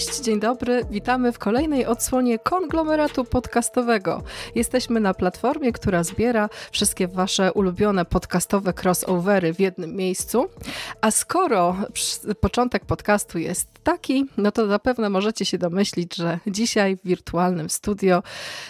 Cześć, dzień dobry. Witamy w kolejnej odsłonie konglomeratu podcastowego. Jesteśmy na platformie, która zbiera wszystkie wasze ulubione podcastowe crossovery w jednym miejscu. A skoro początek podcastu jest taki, no to zapewne możecie się domyślić, że dzisiaj w wirtualnym studio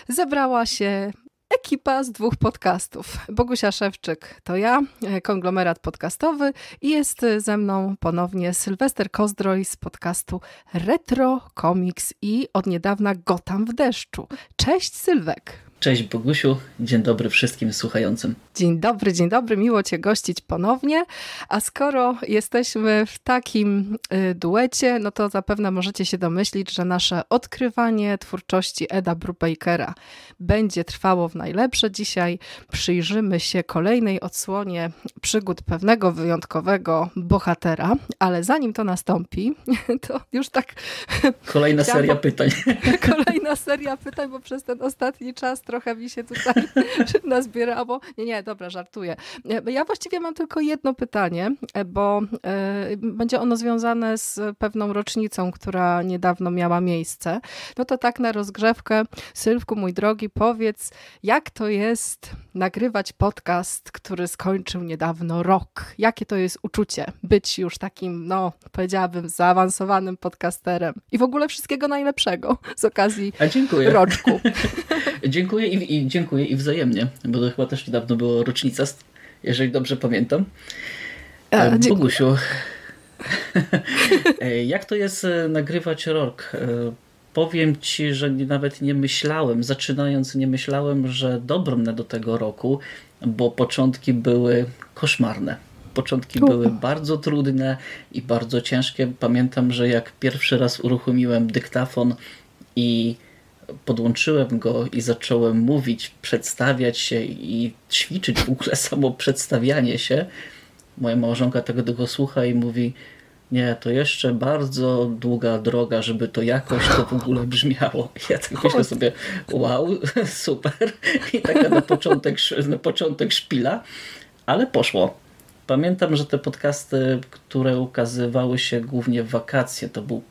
zebrała się ekipa z dwóch podcastów. Bogusia Szewczyk to ja, e, konglomerat podcastowy i jest ze mną ponownie Sylwester Kozdroj z podcastu Retro Comics i od niedawna Gotam w deszczu. Cześć Sylwek! Cześć Bogusiu, dzień dobry wszystkim słuchającym. Dzień dobry, dzień dobry, miło Cię gościć ponownie. A skoro jesteśmy w takim y, duecie, no to zapewne możecie się domyślić, że nasze odkrywanie twórczości Eda Brubakera będzie trwało w najlepsze. Dzisiaj przyjrzymy się kolejnej odsłonie przygód pewnego wyjątkowego bohatera, ale zanim to nastąpi, to już tak... Kolejna seria pytań. Kolejna seria pytań, bo przez ten ostatni czas trochę mi się tutaj nazbierało. Nie, nie, dobra, żartuję. Ja właściwie mam tylko jedno pytanie, bo e, będzie ono związane z pewną rocznicą, która niedawno miała miejsce. No to tak na rozgrzewkę, Sylwku, mój drogi, powiedz, jak to jest nagrywać podcast, który skończył niedawno rok? Jakie to jest uczucie być już takim, no, powiedziałabym, zaawansowanym podcasterem? I w ogóle wszystkiego najlepszego z okazji roczku. dziękuję dziękuję i, i, dziękuję i wzajemnie, bo to chyba też niedawno było rocznica, jeżeli dobrze pamiętam. A, e, Bogusiu, e, jak to jest e, nagrywać rok? Powiem ci, że nawet nie myślałem, zaczynając nie myślałem, że dobrnę do tego roku, bo początki były koszmarne. Początki były bardzo trudne i bardzo ciężkie. Pamiętam, że jak pierwszy raz uruchomiłem dyktafon i podłączyłem go i zacząłem mówić, przedstawiać się i ćwiczyć w ogóle samo przedstawianie się, moja małżonka tego tego słucha i mówi nie, to jeszcze bardzo długa droga, żeby to jakoś to w ogóle brzmiało. Ja tak myślę sobie, wow, super. I taka na początek, na początek szpila, ale poszło. Pamiętam, że te podcasty, które ukazywały się głównie w wakacje, to był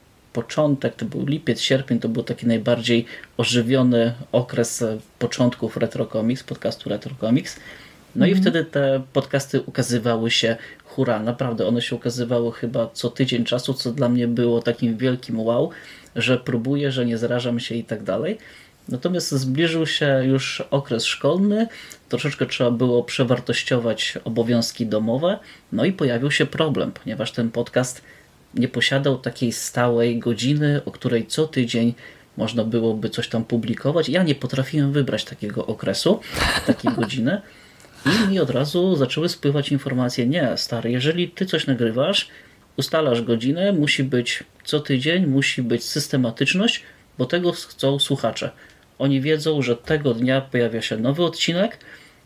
początek, to był lipiec, sierpień, to był taki najbardziej ożywiony okres początków Retro Comics, podcastu Retro Comics. No mm i mhm. wtedy te podcasty ukazywały się hura, naprawdę one się ukazywały chyba co tydzień czasu, co dla mnie było takim wielkim wow, że próbuję, że nie zrażam się i tak dalej. Natomiast zbliżył się już okres szkolny, troszeczkę trzeba było przewartościować obowiązki domowe, no i pojawił się problem, ponieważ ten podcast nie posiadał takiej stałej godziny, o której co tydzień można byłoby coś tam publikować. Ja nie potrafiłem wybrać takiego okresu, takiej godziny i mi od razu zaczęły spływać informacje, nie stary, jeżeli ty coś nagrywasz, ustalasz godzinę, musi być co tydzień, musi być systematyczność, bo tego chcą słuchacze. Oni wiedzą, że tego dnia pojawia się nowy odcinek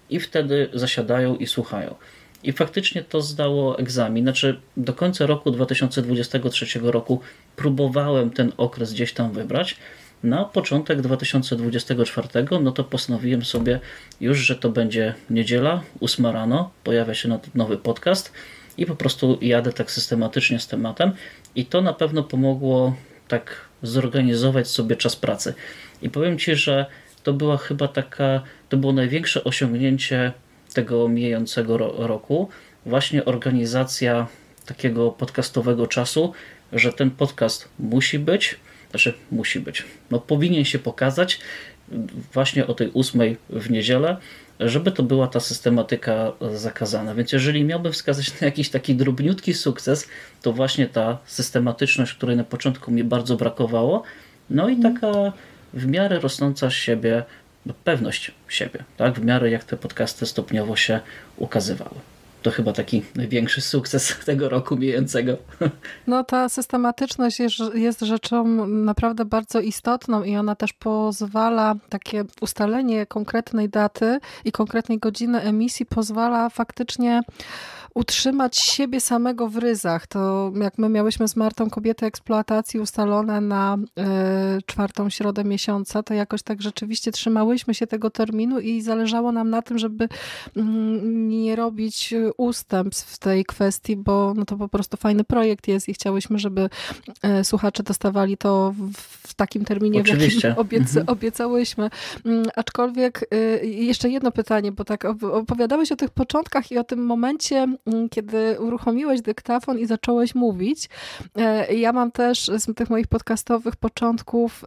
i wtedy zasiadają i słuchają. I faktycznie to zdało egzamin. Znaczy, do końca roku 2023 roku próbowałem ten okres gdzieś tam wybrać. Na początek 2024, no to postanowiłem sobie już, że to będzie niedziela, 8 rano, pojawia się nowy podcast i po prostu jadę tak systematycznie z tematem. I to na pewno pomogło tak zorganizować sobie czas pracy. I powiem Ci, że to była chyba taka, to było największe osiągnięcie tego mijającego roku. Właśnie organizacja takiego podcastowego czasu, że ten podcast musi być, znaczy musi być, no powinien się pokazać właśnie o tej ósmej w niedzielę, żeby to była ta systematyka zakazana. Więc jeżeli miałbym wskazać na jakiś taki drobniutki sukces, to właśnie ta systematyczność, której na początku mi bardzo brakowało, no i taka w miarę rosnąca z siebie pewność siebie, tak? w miarę jak te podcasty stopniowo się ukazywały. To chyba taki największy sukces tego roku mijającego. No ta systematyczność jest, jest rzeczą naprawdę bardzo istotną i ona też pozwala, takie ustalenie konkretnej daty i konkretnej godziny emisji pozwala faktycznie utrzymać siebie samego w ryzach. To jak my miałyśmy z Martą kobiety eksploatacji ustalone na y, czwartą środę miesiąca, to jakoś tak rzeczywiście trzymałyśmy się tego terminu i zależało nam na tym, żeby y, nie robić ustępstw w tej kwestii, bo no to po prostu fajny projekt jest i chciałyśmy, żeby y, słuchacze dostawali to w, takim terminie, Oczywiście. w jakim obieca, mhm. obiecałyśmy. Mm, aczkolwiek jeszcze jedno pytanie, bo tak opowiadałeś o tych początkach i o tym momencie, mm, kiedy uruchomiłeś dyktafon i zacząłeś mówić. E, ja mam też z tych moich podcastowych początków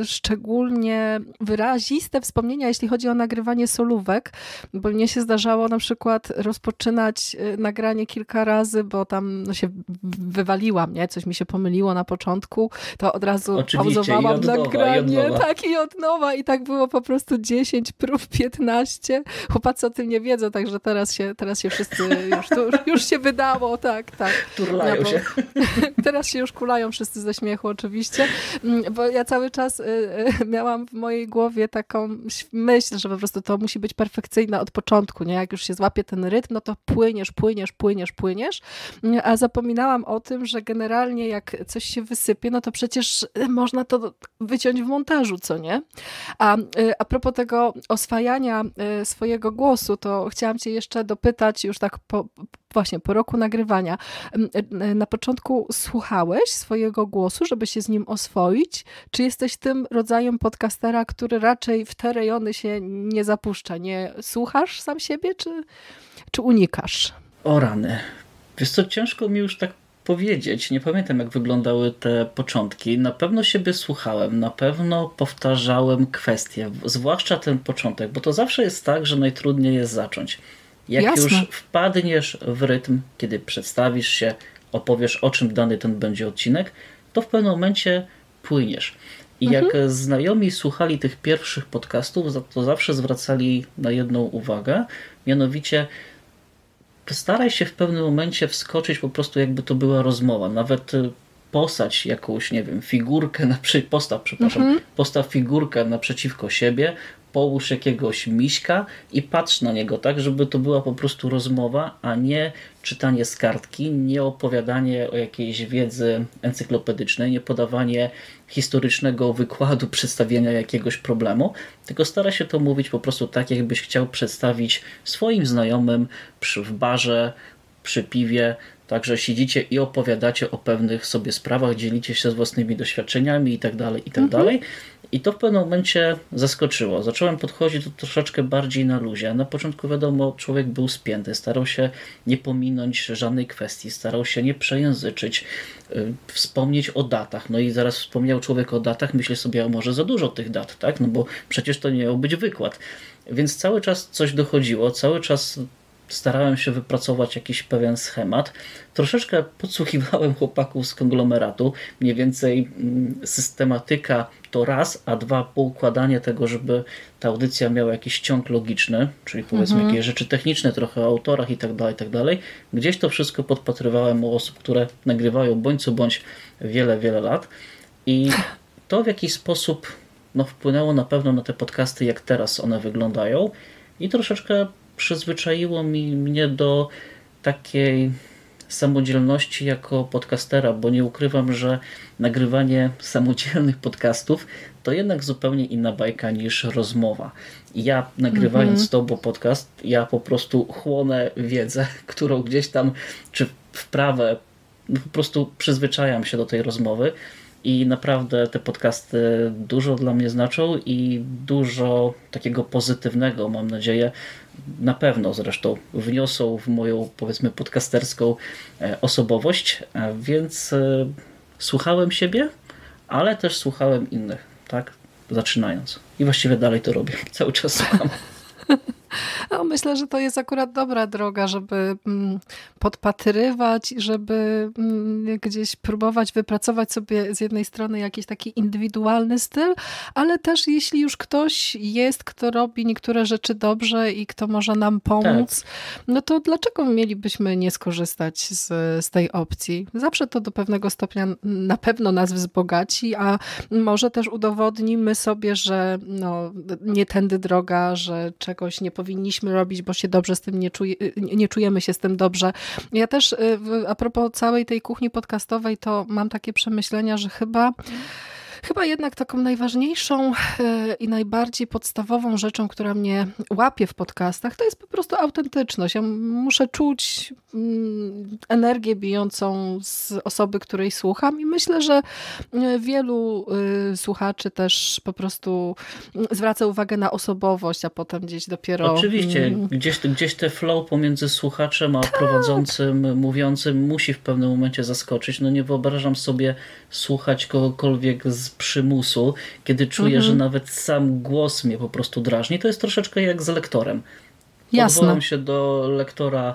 e, szczególnie wyraziste wspomnienia, jeśli chodzi o nagrywanie solówek, bo mnie się zdarzało na przykład rozpoczynać e, nagranie kilka razy, bo tam no, się wywaliłam, nie? Coś mi się pomyliło na początku, to od razu Oczywiście, pauzowałam i nagranie. I tak, i od nowa. I tak było po prostu 10 prób, 15. Chłopacy o tym nie wiedzą, także teraz się, teraz się wszyscy już, już się wydało, tak, tak. Turlają no, się. Teraz się już kulają wszyscy ze śmiechu oczywiście, mm, bo ja cały czas y, y, miałam w mojej głowie taką myśl, że po prostu to musi być perfekcyjne od początku, nie? Jak już się złapie ten rytm, no to płyniesz, płyniesz, płyniesz, płyniesz, mm, a zapominałam o tym, że generalnie jak coś się wysypie, no to przecież można to wyciąć w montażu, co nie? A, y, a propos tego oswajania swojego głosu, to chciałam cię jeszcze dopytać już tak po, właśnie po roku nagrywania. Na początku słuchałeś swojego głosu, żeby się z nim oswoić? Czy jesteś tym rodzajem podcastera, który raczej w te rejony się nie zapuszcza? Nie słuchasz sam siebie, czy, czy unikasz? O rany. Wiesz co, ciężko mi już tak powiedzieć. Nie pamiętam, jak wyglądały te początki. Na pewno siebie słuchałem, na pewno powtarzałem kwestie, zwłaszcza ten początek, bo to zawsze jest tak, że najtrudniej jest zacząć. Jak Jasne. już wpadniesz w rytm, kiedy przedstawisz się, opowiesz o czym dany ten będzie odcinek, to w pewnym momencie płyniesz. I mhm. jak znajomi słuchali tych pierwszych podcastów, to zawsze zwracali na jedną uwagę, mianowicie staraj się w pewnym momencie wskoczyć po prostu jakby to była rozmowa. Nawet y, postać jakąś, nie wiem, figurkę, na, postaw, przepraszam, mhm. postaw figurkę naprzeciwko siebie, połóż jakiegoś miśka i patrz na niego tak, żeby to była po prostu rozmowa, a nie czytanie z kartki, nie opowiadanie o jakiejś wiedzy encyklopedycznej, nie podawanie historycznego wykładu, przedstawienia jakiegoś problemu, tylko stara się to mówić po prostu tak, jakbyś chciał przedstawić swoim znajomym przy, w barze, przy piwie, Także siedzicie i opowiadacie o pewnych sobie sprawach, dzielicie się z własnymi doświadczeniami i tak dalej, i tak mhm. dalej. I to w pewnym momencie zaskoczyło. Zacząłem podchodzić do troszeczkę bardziej na luzie. Na początku wiadomo, człowiek był spięty, starał się nie pominąć żadnej kwestii, starał się nie przejęzyczyć, y, wspomnieć o datach. No i zaraz wspomniał człowiek o datach, myślę sobie, a może za dużo tych dat, tak? No bo przecież to nie miał być wykład. Więc cały czas coś dochodziło, cały czas starałem się wypracować jakiś pewien schemat. Troszeczkę podsłuchiwałem chłopaków z konglomeratu. Mniej więcej mm, systematyka to raz, a dwa poukładanie tego, żeby ta audycja miała jakiś ciąg logiczny, czyli powiedzmy mhm. jakieś rzeczy techniczne, trochę o autorach i tak dalej, tak dalej. Gdzieś to wszystko podpatrywałem u osób, które nagrywają bądź co bądź wiele, wiele lat. I to w jakiś sposób no, wpłynęło na pewno na te podcasty, jak teraz one wyglądają. I troszeczkę przyzwyczaiło mi, mnie do takiej samodzielności jako podcastera, bo nie ukrywam, że nagrywanie samodzielnych podcastów to jednak zupełnie inna bajka niż rozmowa. Ja nagrywając mm -hmm. Tobą podcast, ja po prostu chłonę wiedzę, którą gdzieś tam, czy wprawę, no po prostu przyzwyczajam się do tej rozmowy i naprawdę te podcasty dużo dla mnie znaczą i dużo takiego pozytywnego, mam nadzieję, na pewno zresztą wniosą w moją, powiedzmy, podcasterską e, osobowość, e, więc e, słuchałem siebie, ale też słuchałem innych, tak? Zaczynając. I właściwie dalej to robię. Cały czas słucham. No, myślę, że to jest akurat dobra droga, żeby mm, podpatrywać i żeby mm, gdzieś próbować wypracować sobie z jednej strony jakiś taki indywidualny styl, ale też jeśli już ktoś jest, kto robi niektóre rzeczy dobrze i kto może nam pomóc, tak. no to dlaczego mielibyśmy nie skorzystać z, z tej opcji? Zawsze to do pewnego stopnia na pewno nas wzbogaci, a może też udowodnimy sobie, że no, nie tędy droga, że czegoś nie powinniśmy powinniśmy robić, bo się dobrze z tym nie, czuje, nie czujemy się z tym dobrze. Ja też a propos całej tej kuchni podcastowej, to mam takie przemyślenia, że chyba Chyba jednak taką najważniejszą e, i najbardziej podstawową rzeczą, która mnie łapie w podcastach, to jest po prostu autentyczność. Ja muszę czuć energię bijącą z osoby, której słucham i myślę, że e, wielu e, słuchaczy też po prostu zwraca uwagę na osobowość, a potem gdzieś dopiero... Oczywiście, mm. gdzieś, gdzieś te flow pomiędzy słuchaczem a tak. prowadzącym, mówiącym musi w pewnym momencie zaskoczyć. No nie wyobrażam sobie słuchać kogokolwiek z przymusu, kiedy czuję, mhm. że nawet sam głos mnie po prostu drażni. To jest troszeczkę jak z lektorem. Jasne. Odwołam się do lektora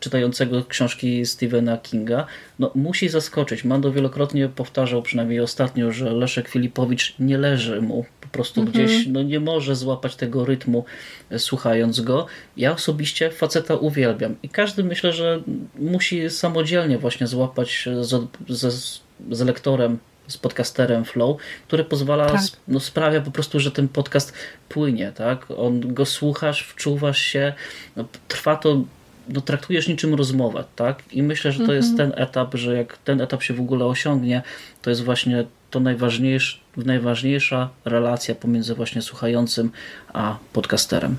czytającego książki Stephena Kinga, no musi zaskoczyć. Mando wielokrotnie powtarzał, przynajmniej ostatnio, że Leszek Filipowicz nie leży mu. Po prostu mhm. gdzieś no, nie może złapać tego rytmu e, słuchając go. Ja osobiście faceta uwielbiam i każdy myślę, że musi samodzielnie właśnie złapać z, z, z lektorem z podcasterem Flow, który pozwala, tak. no, sprawia po prostu, że ten podcast płynie, tak? On go słuchasz, wczuwasz się, no, trwa to no, traktujesz niczym rozmowę, tak? I myślę, że to jest mhm. ten etap, że jak ten etap się w ogóle osiągnie, to jest właśnie to najważniejsza, najważniejsza relacja pomiędzy właśnie słuchającym a podcasterem.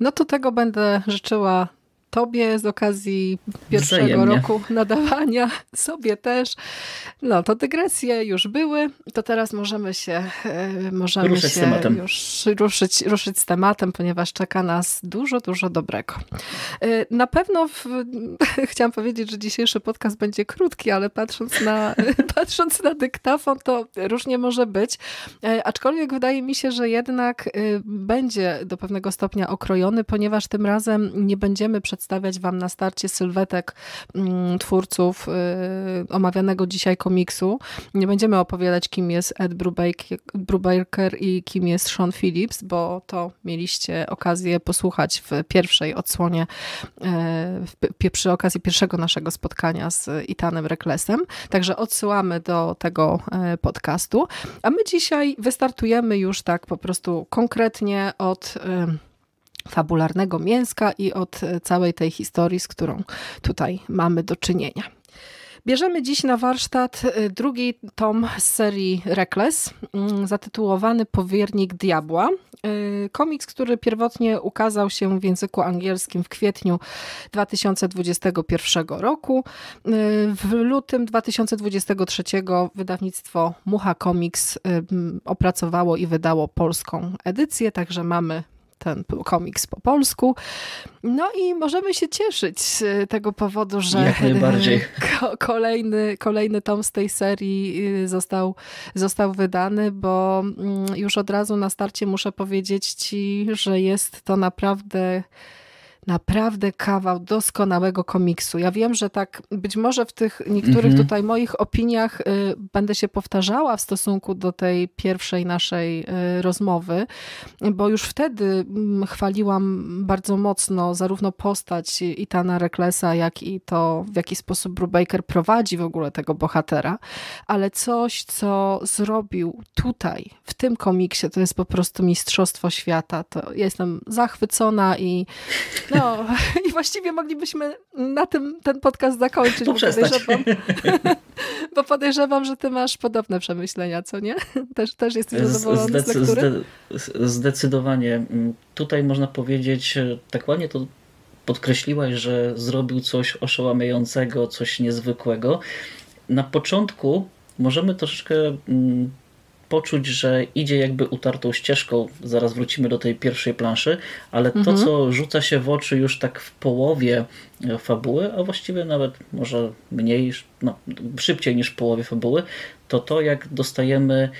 No to tego będę życzyła Tobie z okazji pierwszego Wzajemnie. roku nadawania, sobie też. No to dygresje już były, to teraz możemy się, e, możemy ruszyć się już ruszyć, ruszyć z tematem, ponieważ czeka nas dużo, dużo dobrego. E, na pewno w, chciałam powiedzieć, że dzisiejszy podcast będzie krótki, ale patrząc na, patrząc na dyktafon, to różnie może być. E, aczkolwiek wydaje mi się, że jednak będzie do pewnego stopnia okrojony, ponieważ tym razem nie będziemy przed przedstawiać Wam na starcie sylwetek mm, twórców y, omawianego dzisiaj komiksu. Nie będziemy opowiadać, kim jest Ed Brubaker i kim jest Sean Phillips, bo to mieliście okazję posłuchać w pierwszej odsłonie, y, przy okazji pierwszego naszego spotkania z Itanem Reklesem. Także odsyłamy do tego y, podcastu. A my dzisiaj wystartujemy już tak po prostu konkretnie od fabularnego mięska i od e, całej tej historii, z którą tutaj mamy do czynienia. Bierzemy dziś na warsztat e, drugi tom z serii Reckless, mm, zatytułowany Powiernik Diabła. E, komiks, który pierwotnie ukazał się w języku angielskim w kwietniu 2021 roku. W lutym 2023 wydawnictwo Mucha Comics opracowało i wydało polską edycję, także mamy ten komiks po polsku. No i możemy się cieszyć z tego powodu, że kolejny, kolejny tom z tej serii y, został, został wydany, bo mm, już od razu na starcie muszę powiedzieć Ci, że jest to naprawdę naprawdę kawał doskonałego komiksu. Ja wiem, że tak być może w tych niektórych mm -hmm. tutaj moich opiniach y, będę się powtarzała w stosunku do tej pierwszej naszej y, rozmowy, bo już wtedy y, chwaliłam bardzo mocno zarówno postać Itana Reklesa, jak i to, w jaki sposób Brubaker prowadzi w ogóle tego bohatera, ale coś, co zrobił tutaj, w tym komiksie, to jest po prostu mistrzostwo świata. To ja jestem zachwycona i no i właściwie moglibyśmy na tym ten podcast zakończyć, bo podejrzewam, bo podejrzewam, że ty masz podobne przemyślenia, co nie? Też, też jesteś zadowolony z? Zdecydowanie. Mm, tutaj można powiedzieć, tak ładnie to podkreśliłaś, że zrobił coś oszałamiającego, coś niezwykłego. Na początku możemy troszeczkę mm, poczuć, że idzie jakby utartą ścieżką. Zaraz wrócimy do tej pierwszej planszy, ale mhm. to, co rzuca się w oczy już tak w połowie e, fabuły, a właściwie nawet może mniej, no, szybciej niż w połowie fabuły, to to, jak dostajemy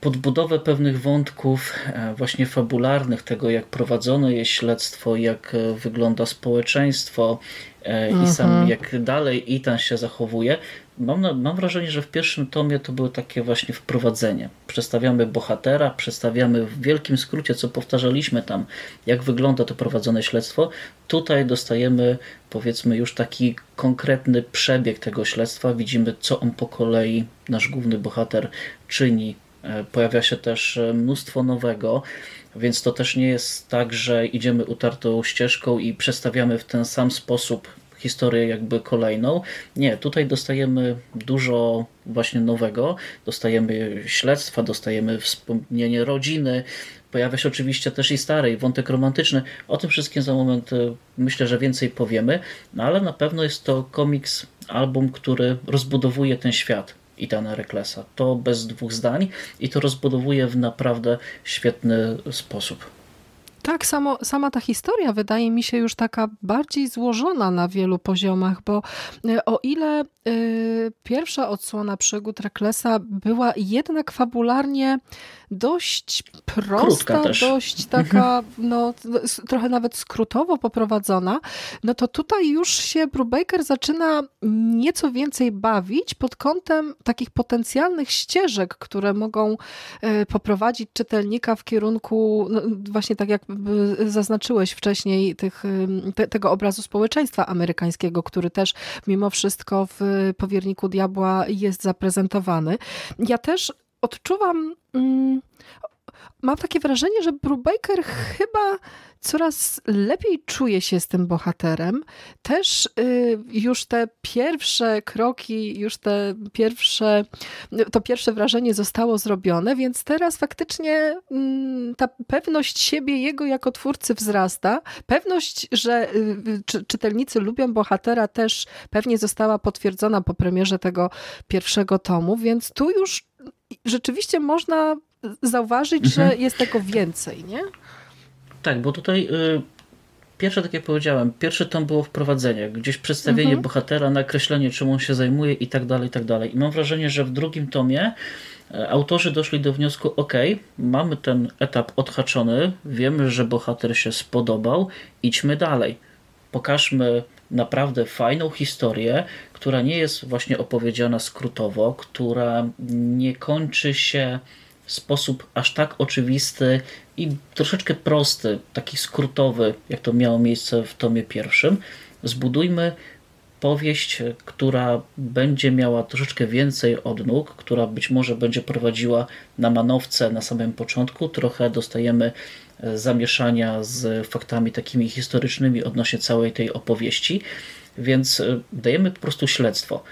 podbudowę pewnych wątków e, właśnie fabularnych, tego jak prowadzone jest śledztwo, jak e, wygląda społeczeństwo i sam mhm. jak dalej Ethan się zachowuje, Mam, mam wrażenie, że w pierwszym tomie to było takie właśnie wprowadzenie. Przedstawiamy bohatera, przedstawiamy w wielkim skrócie, co powtarzaliśmy tam, jak wygląda to prowadzone śledztwo. Tutaj dostajemy powiedzmy już taki konkretny przebieg tego śledztwa. Widzimy, co on po kolei, nasz główny bohater, czyni. E, pojawia się też e, mnóstwo nowego. Więc to też nie jest tak, że idziemy utartą ścieżką i przestawiamy w ten sam sposób historię jakby kolejną. Nie, tutaj dostajemy dużo właśnie nowego. Dostajemy śledztwa, dostajemy wspomnienie rodziny, Pojawia się oczywiście też i stary, i wątek romantyczny. O tym wszystkim za moment e, myślę, że więcej powiemy, no ale na pewno jest to komiks, album, który rozbudowuje ten świat Itana Reklesa. To bez dwóch zdań i to rozbudowuje w naprawdę świetny sposób. Tak, samo, sama ta historia wydaje mi się już taka bardziej złożona na wielu poziomach, bo e, o ile y, pierwsza odsłona przygód Reklesa była jednak fabularnie dość prosta, dość taka, no, trochę nawet skrótowo poprowadzona, no to tutaj już się Brubaker zaczyna nieco więcej bawić pod kątem takich potencjalnych ścieżek, które mogą e, poprowadzić czytelnika w kierunku, no, właśnie tak jak zaznaczyłeś wcześniej, tych, te, tego obrazu społeczeństwa amerykańskiego, który też mimo wszystko w Powierniku Diabła jest zaprezentowany. Ja też odczuwam, mm, mam takie wrażenie, że Brubaker chyba coraz lepiej czuje się z tym bohaterem. Też y, już te pierwsze kroki, już te pierwsze, to pierwsze wrażenie zostało zrobione, więc teraz faktycznie mm, ta pewność siebie jego jako twórcy wzrasta. Pewność, że y, czytelnicy lubią bohatera też pewnie została potwierdzona po premierze tego pierwszego tomu, więc tu już rzeczywiście można zauważyć, mhm. że jest tego więcej, nie? Tak, bo tutaj y, pierwsze, tak jak powiedziałem, pierwszy tom było wprowadzenie, gdzieś przedstawienie mhm. bohatera, nakreślenie, czym on się zajmuje i tak dalej, i tak dalej. I mam wrażenie, że w drugim tomie e, autorzy doszli do wniosku, ok, mamy ten etap odhaczony, wiemy, że bohater się spodobał, idźmy dalej. Pokażmy naprawdę fajną historię, która nie jest właśnie opowiedziana skrótowo, która nie kończy się w sposób aż tak oczywisty i troszeczkę prosty, taki skrótowy, jak to miało miejsce w tomie pierwszym. Zbudujmy powieść, która będzie miała troszeczkę więcej odnóg, która być może będzie prowadziła na manowce na samym początku. Trochę dostajemy zamieszania z faktami takimi historycznymi odnośnie całej tej opowieści, więc e, dajemy po prostu śledztwo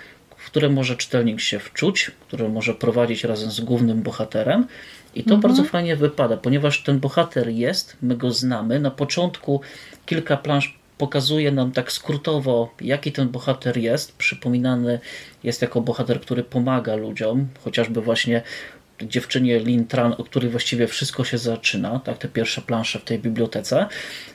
w które może czytelnik się wczuć, które może prowadzić razem z głównym bohaterem. I to mhm. bardzo fajnie wypada, ponieważ ten bohater jest, my go znamy. Na początku kilka plansz pokazuje nam tak skrótowo, jaki ten bohater jest. Przypominany jest jako bohater, który pomaga ludziom, chociażby właśnie dziewczynie Lin Tran, o której właściwie wszystko się zaczyna, tak, te pierwsze plansze w tej bibliotece.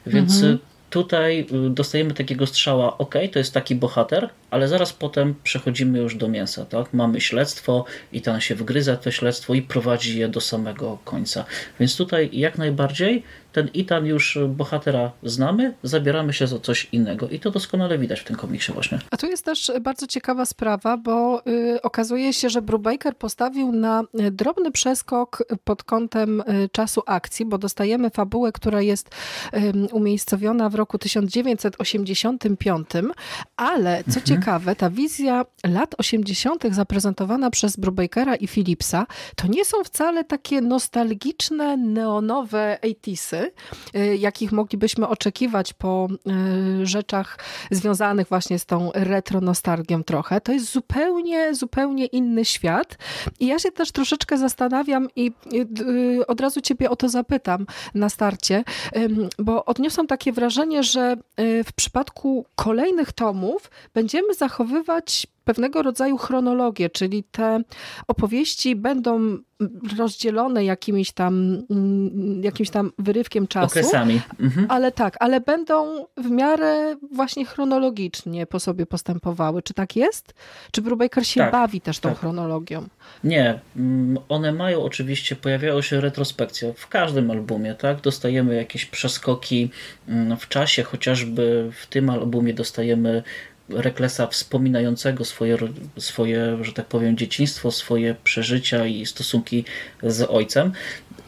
Więc mhm tutaj y, dostajemy takiego strzała, ok, to jest taki bohater, ale zaraz potem przechodzimy już do mięsa, tak? Mamy śledztwo i tam się wgryza to śledztwo i prowadzi je do samego końca. Więc tutaj jak najbardziej ten Itan już bohatera znamy, zabieramy się za coś innego i to doskonale widać w tym komiksie właśnie. A tu jest też bardzo ciekawa sprawa, bo y, okazuje się, że Brubaker postawił na y, drobny przeskok pod kątem y, czasu akcji, bo dostajemy fabułę, która jest y, umiejscowiona w roku 1985, ale co mhm. ciekawe, ta wizja lat 80. zaprezentowana przez Brubakera i Philipsa, to nie są wcale takie nostalgiczne, neonowe 80 Y, jakich moglibyśmy oczekiwać po y, rzeczach związanych właśnie z tą retro nostalgią trochę. To jest zupełnie, zupełnie inny świat. I ja się też troszeczkę zastanawiam i y, od razu ciebie o to zapytam na starcie, bo odniosłam takie wrażenie, że w przypadku kolejnych tomów będziemy zachowywać pewnego rodzaju chronologię, czyli te opowieści będą rozdzielone jakimiś tam, mm, jakimś tam wyrywkiem czasu. Okresami. Mhm. Ale tak, ale będą w miarę właśnie chronologicznie po sobie postępowały. Czy tak jest? Czy Brubaker się tak, bawi też tą tak. chronologią? Nie. Mm, one mają oczywiście, pojawiają się retrospekcje w każdym albumie, tak? Dostajemy jakieś przeskoki mm, w czasie, chociażby w tym albumie dostajemy Reklesa wspominającego swoje, swoje, że tak powiem, dzieciństwo, swoje przeżycia i stosunki z ojcem.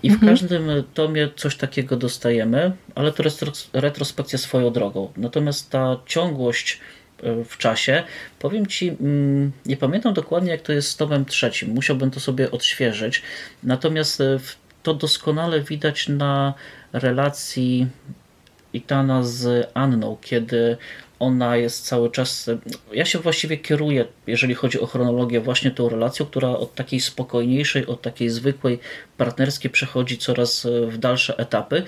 I w mhm. każdym tomie coś takiego dostajemy, ale to jest retrospekcja swoją drogą. Natomiast ta ciągłość e, w czasie, powiem Ci, mm, nie pamiętam dokładnie jak to jest z tomem trzecim, musiałbym to sobie odświeżyć. Natomiast e, to doskonale widać na relacji Itana z Anną, kiedy ona jest cały czas. Ja się właściwie kieruję, jeżeli chodzi o chronologię, właśnie tą relacją, która od takiej spokojniejszej, od takiej zwykłej partnerskiej przechodzi coraz w dalsze etapy.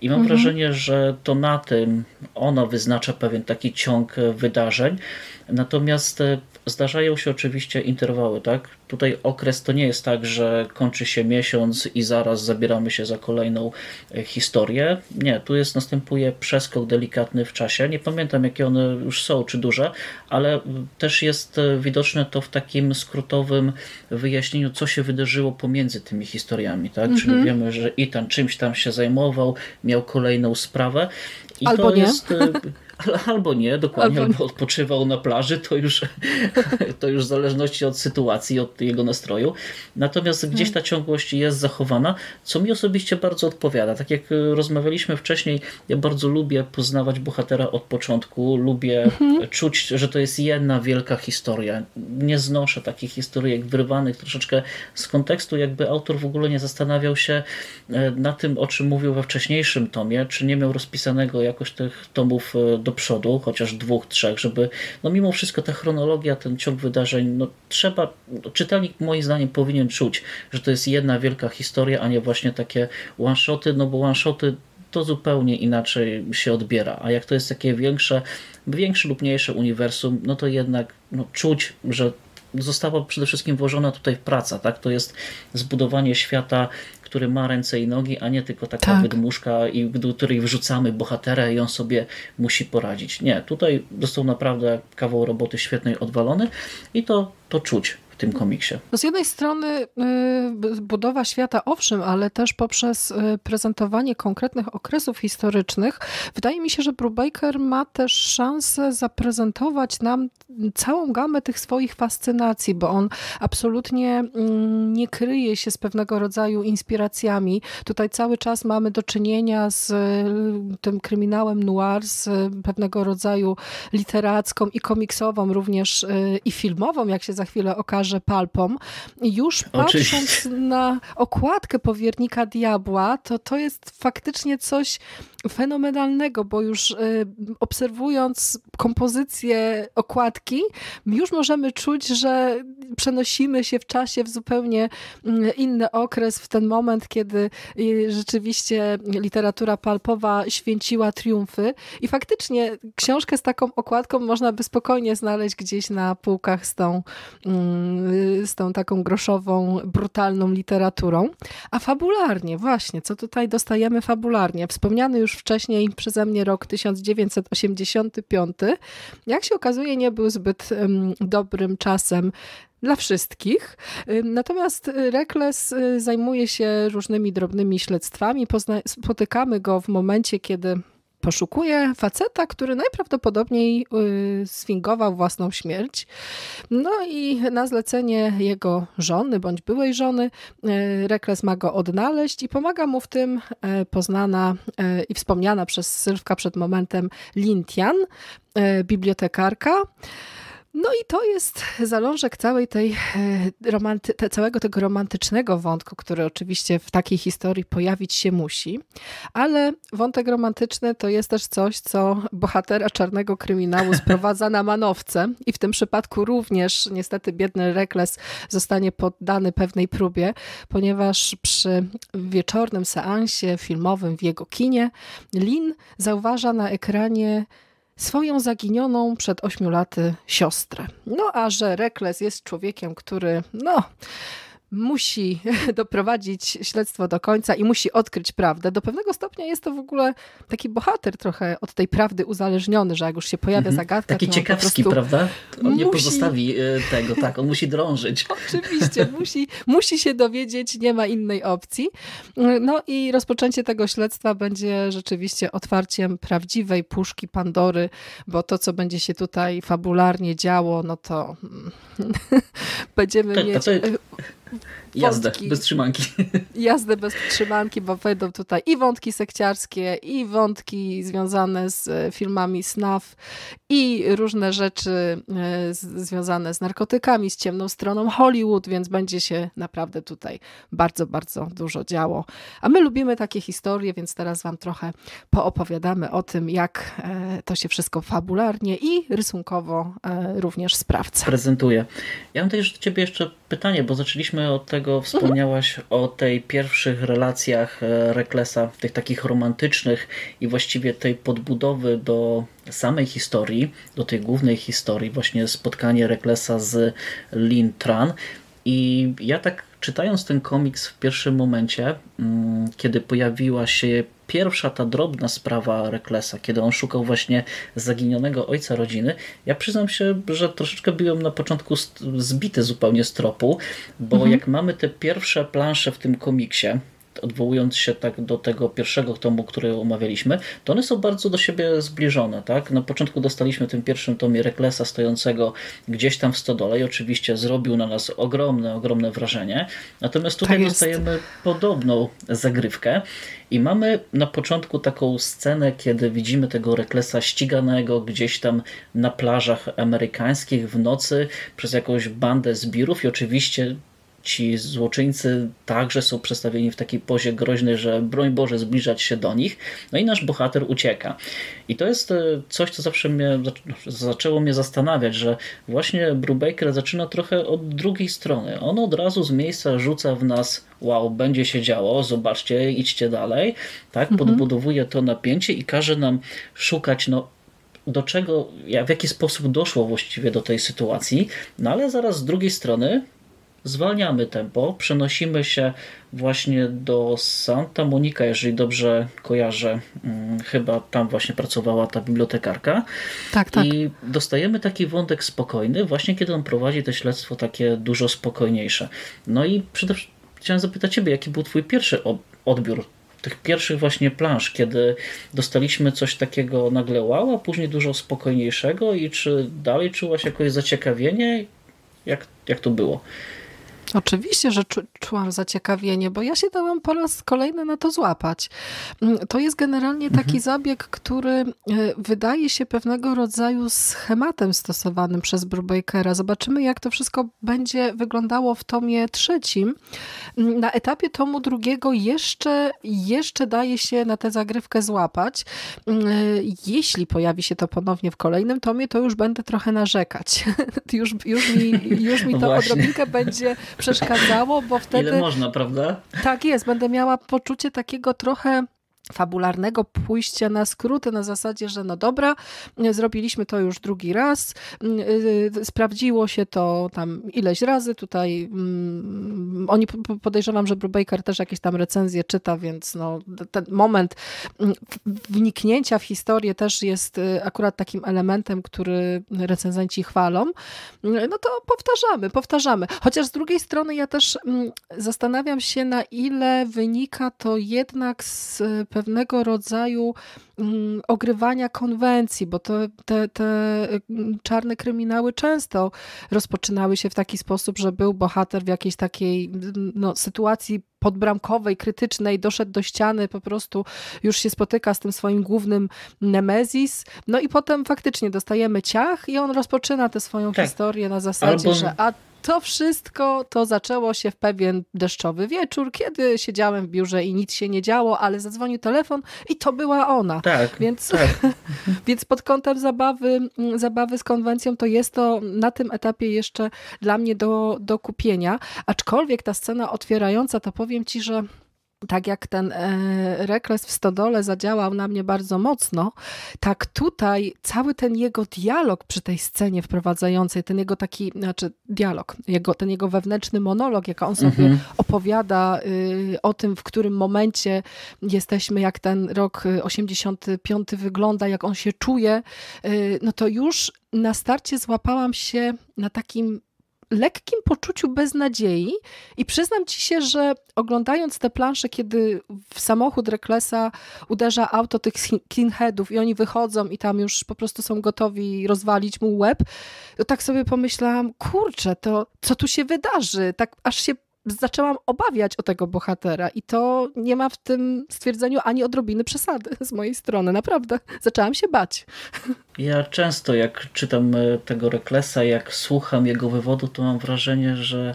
I mam mhm. wrażenie, że to na tym ona wyznacza pewien taki ciąg wydarzeń. Natomiast Zdarzają się oczywiście interwały, tak? Tutaj okres to nie jest tak, że kończy się miesiąc i zaraz zabieramy się za kolejną e, historię. Nie, tu jest, następuje przeskok delikatny w czasie. Nie pamiętam jakie one już są, czy duże, ale też jest e, widoczne to w takim skrótowym wyjaśnieniu, co się wydarzyło pomiędzy tymi historiami, tak? Mhm. Czyli wiemy, że Itan czymś tam się zajmował, miał kolejną sprawę. I Albo to nie. jest e, Albo nie, dokładnie, albo, albo odpoczywał na plaży, to już, to już w zależności od sytuacji, od jego nastroju. Natomiast gdzieś ta ciągłość jest zachowana, co mi osobiście bardzo odpowiada. Tak jak rozmawialiśmy wcześniej, ja bardzo lubię poznawać bohatera od początku, lubię mhm. czuć, że to jest jedna wielka historia. Nie znoszę takich historyjek wyrwanych troszeczkę z kontekstu, jakby autor w ogóle nie zastanawiał się e, na tym, o czym mówił we wcześniejszym tomie, czy nie miał rozpisanego jakoś tych tomów e, do przodu, chociaż dwóch, trzech, żeby no mimo wszystko ta chronologia, ten ciąg wydarzeń, no trzeba, czytelnik moim zdaniem powinien czuć, że to jest jedna wielka historia, a nie właśnie takie one-shoty, no bo one-shoty to zupełnie inaczej się odbiera, a jak to jest takie większe, większe lub mniejsze uniwersum, no to jednak no, czuć, że została przede wszystkim włożona tutaj praca, tak? To jest zbudowanie świata który ma ręce i nogi, a nie tylko taka tak. wydmuszka, i do której wrzucamy bohatera i on sobie musi poradzić. Nie, tutaj został naprawdę kawał roboty świetnej odwalony i to, to czuć w tym komiksie. No z jednej strony y, budowa świata, owszem, ale też poprzez y, prezentowanie konkretnych okresów historycznych, wydaje mi się, że Brubaker ma też szansę zaprezentować nam całą gamę tych swoich fascynacji, bo on absolutnie mm, nie kryje się z pewnego rodzaju inspiracjami. Tutaj cały czas mamy do czynienia z y, tym kryminałem noir, z pewnego rodzaju literacką i komiksową, również i filmową, jak się za chwilę okaże, palpom. Już patrząc Oczywiście. na okładkę powiernika diabła, to to jest faktycznie coś fenomenalnego, bo już y, obserwując kompozycję okładki, już możemy czuć, że przenosimy się w czasie w zupełnie mm, inny okres, w ten moment, kiedy y, rzeczywiście literatura palpowa święciła triumfy i faktycznie książkę z taką okładką można by spokojnie znaleźć gdzieś na półkach z tą, mm, z tą taką groszową, brutalną literaturą. A fabularnie, właśnie, co tutaj dostajemy fabularnie? Wspomniany już wcześniej przeze mnie rok 1985, jak się okazuje, nie był zbyt dobrym czasem dla wszystkich. Natomiast Rekles y, zajmuje się różnymi drobnymi śledztwami. Pozna spotykamy go w momencie, kiedy poszukuje faceta, który najprawdopodobniej y, swingował własną śmierć. No i na zlecenie jego żony bądź byłej żony y, Rekles ma go odnaleźć i pomaga mu w tym y, poznana i wspomniana przez Sylwka przed momentem Lintian, bibliotekarka. No i to jest zalążek całej tej e, romanty, całego tego romantycznego wątku, który oczywiście w takiej historii pojawić się musi, ale wątek romantyczny to jest też coś, co bohatera czarnego kryminału sprowadza na manowce i w tym przypadku również niestety biedny Rekles zostanie poddany pewnej próbie, ponieważ przy wieczornym seansie filmowym w jego kinie Lin zauważa na ekranie swoją zaginioną przed ośmiu laty siostrę. No a że Rekles jest człowiekiem, który no musi doprowadzić śledztwo do końca i musi odkryć prawdę. Do pewnego stopnia jest to w ogóle taki bohater trochę od tej prawdy uzależniony, że jak już się pojawia mhm. zagadka... Taki ciekawski, prawda? On musi... nie pozostawi e, tego, tak, on musi drążyć. Oczywiście, musi, musi się dowiedzieć, nie ma innej opcji. No i rozpoczęcie tego śledztwa będzie rzeczywiście otwarciem prawdziwej puszki Pandory, bo to, co będzie się tutaj fabularnie działo, no to będziemy to, mieć... To, to Jazdę bez trzymanki. Jazdę bez trzymanki, bo wejdą tutaj i wątki sekciarskie, i wątki związane z e, filmami SNAF, i różne rzeczy e, związane z narkotykami, z ciemną stroną Hollywood, więc będzie się naprawdę tutaj bardzo, bardzo dużo działo. A my lubimy takie historie, więc teraz wam trochę poopowiadamy o tym, jak e, to się wszystko fabularnie i rysunkowo również sprawdza. Prezentuje. Ja mam też do ciebie jeszcze pytanie, bo zaczęliśmy od tego, wspomniałaś mhm. o tej pierwszych relacjach e, Reklesa, tych takich romantycznych i właściwie tej podbudowy do samej historii, do tej głównej historii, właśnie spotkanie Reklesa z Lin Tran. I ja tak czytając ten komiks w pierwszym momencie, mm, kiedy pojawiła się pierwsza ta drobna sprawa Reklesa, kiedy on szukał właśnie zaginionego ojca rodziny, ja przyznam się, że troszeczkę byłem na początku zbity zupełnie z tropu, bo mhm. jak mamy te pierwsze plansze w tym komiksie, odwołując się tak do tego pierwszego tomu, który omawialiśmy, to one są bardzo do siebie zbliżone. Tak? Na początku dostaliśmy tym pierwszym tomie Reklesa stojącego gdzieś tam w stodole i oczywiście zrobił na nas ogromne, ogromne wrażenie. Natomiast tutaj tak dostajemy podobną zagrywkę i mamy na początku taką scenę, kiedy widzimy tego Reklesa ściganego gdzieś tam na plażach amerykańskich w nocy przez jakąś bandę zbirów i oczywiście ci złoczyńcy także są przedstawieni w takiej pozie groźnej, że broń Boże zbliżać się do nich. No i nasz bohater ucieka. I to jest e, coś, co zawsze mnie, zaczęło mnie zastanawiać, że właśnie Brubaker zaczyna trochę od drugiej strony. On od razu z miejsca rzuca w nas wow, będzie się działo, zobaczcie, idźcie dalej. Tak, mhm. podbudowuje to napięcie i każe nam szukać no, do czego, w jaki sposób doszło właściwie do tej sytuacji, no ale zaraz z drugiej strony zwalniamy tempo, przenosimy się właśnie do Santa Monica, jeżeli dobrze kojarzę, hmm, chyba tam właśnie pracowała ta bibliotekarka. Tak, tak. I dostajemy taki wątek spokojny, właśnie kiedy on prowadzi to śledztwo takie dużo spokojniejsze. No i przede wszystkim chciałem zapytać Ciebie, jaki był Twój pierwszy odbiór tych pierwszych właśnie plansz, kiedy dostaliśmy coś takiego nagle wow, a później dużo spokojniejszego i czy dalej czułaś jakoś zaciekawienie? Jak, jak to było? Oczywiście, że czu, czułam zaciekawienie, bo ja się dałam po raz kolejny na to złapać. Mm, to jest generalnie taki mhm. zabieg, który e, wydaje się pewnego rodzaju schematem stosowanym przez Brubakera. Zobaczymy, jak to wszystko będzie wyglądało w tomie trzecim. Mm, na etapie tomu drugiego jeszcze, jeszcze daje się na tę zagrywkę złapać. Mm, e, jeśli pojawi się to ponownie w kolejnym tomie, to już będę trochę narzekać. już, już, mi, już mi to Właśnie. odrobinkę będzie przeszkadzało, bo wtedy... Ile można, prawda? Tak jest, będę miała poczucie takiego trochę fabularnego pójścia na skróty na zasadzie, że no dobra, zrobiliśmy to już drugi raz, y, sprawdziło się to tam ileś razy, tutaj um, oni podejrzewam, że Brubaker też jakieś tam recenzje czyta, więc no ten moment mm, wniknięcia w historię też jest y, akurat takim elementem, który recenzenci chwalą, no to powtarzamy, powtarzamy. Chociaż z drugiej strony ja też mm, zastanawiam się na ile wynika to jednak z pewnego rodzaju mm, ogrywania konwencji, bo to, te, te mm, czarne kryminały często rozpoczynały się w taki sposób, że był bohater w jakiejś takiej mm, no, sytuacji podbramkowej, krytycznej, doszedł do ściany, po prostu już się spotyka z tym swoim głównym Nemezis, no i potem faktycznie dostajemy ciach i on rozpoczyna tę swoją tak. historię na zasadzie, Albo... że a to wszystko to zaczęło się w pewien deszczowy wieczór, kiedy siedziałem w biurze i nic się nie działo, ale zadzwonił telefon i to była ona. Tak, więc, tak. więc pod kątem zabawy, zabawy z konwencją to jest to na tym etapie jeszcze dla mnie do, do kupienia. Aczkolwiek ta scena otwierająca, to powiem ci, że tak jak ten e, rekles w stodole zadziałał na mnie bardzo mocno, tak tutaj cały ten jego dialog przy tej scenie wprowadzającej, ten jego taki, znaczy dialog, jego, ten jego wewnętrzny monolog, jak on sobie mhm. opowiada y, o tym, w którym momencie jesteśmy, jak ten rok 85 wygląda, jak on się czuje, y, no to już na starcie złapałam się na takim lekkim poczuciu beznadziei i przyznam ci się, że oglądając te plansze, kiedy w samochód Reklesa uderza auto tych skinheadów i oni wychodzą i tam już po prostu są gotowi rozwalić mu łeb, to tak sobie pomyślałam, kurczę, to co tu się wydarzy? Tak aż się zaczęłam obawiać o tego bohatera i to nie ma w tym stwierdzeniu ani odrobiny przesady z mojej strony, naprawdę. Zaczęłam się bać. Ja często jak czytam e, tego Reklesa, jak słucham jego wywodu, to mam wrażenie, że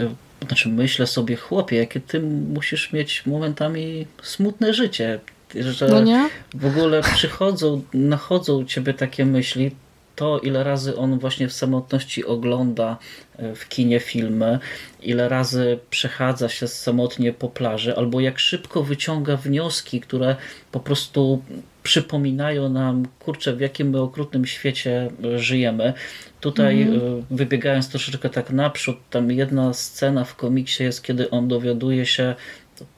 e, znaczy myślę sobie, chłopie, jakie ty musisz mieć momentami smutne życie, że no w ogóle przychodzą, nachodzą ciebie takie myśli, to, ile razy on właśnie w samotności ogląda e, w kinie filmy, ile razy przechadza się samotnie po plaży, albo jak szybko wyciąga wnioski, które po prostu przypominają nam, kurczę, w jakim my okrutnym świecie e, żyjemy. Tutaj mm. wybiegając troszeczkę tak naprzód, tam jedna scena w komiksie jest, kiedy on dowiaduje się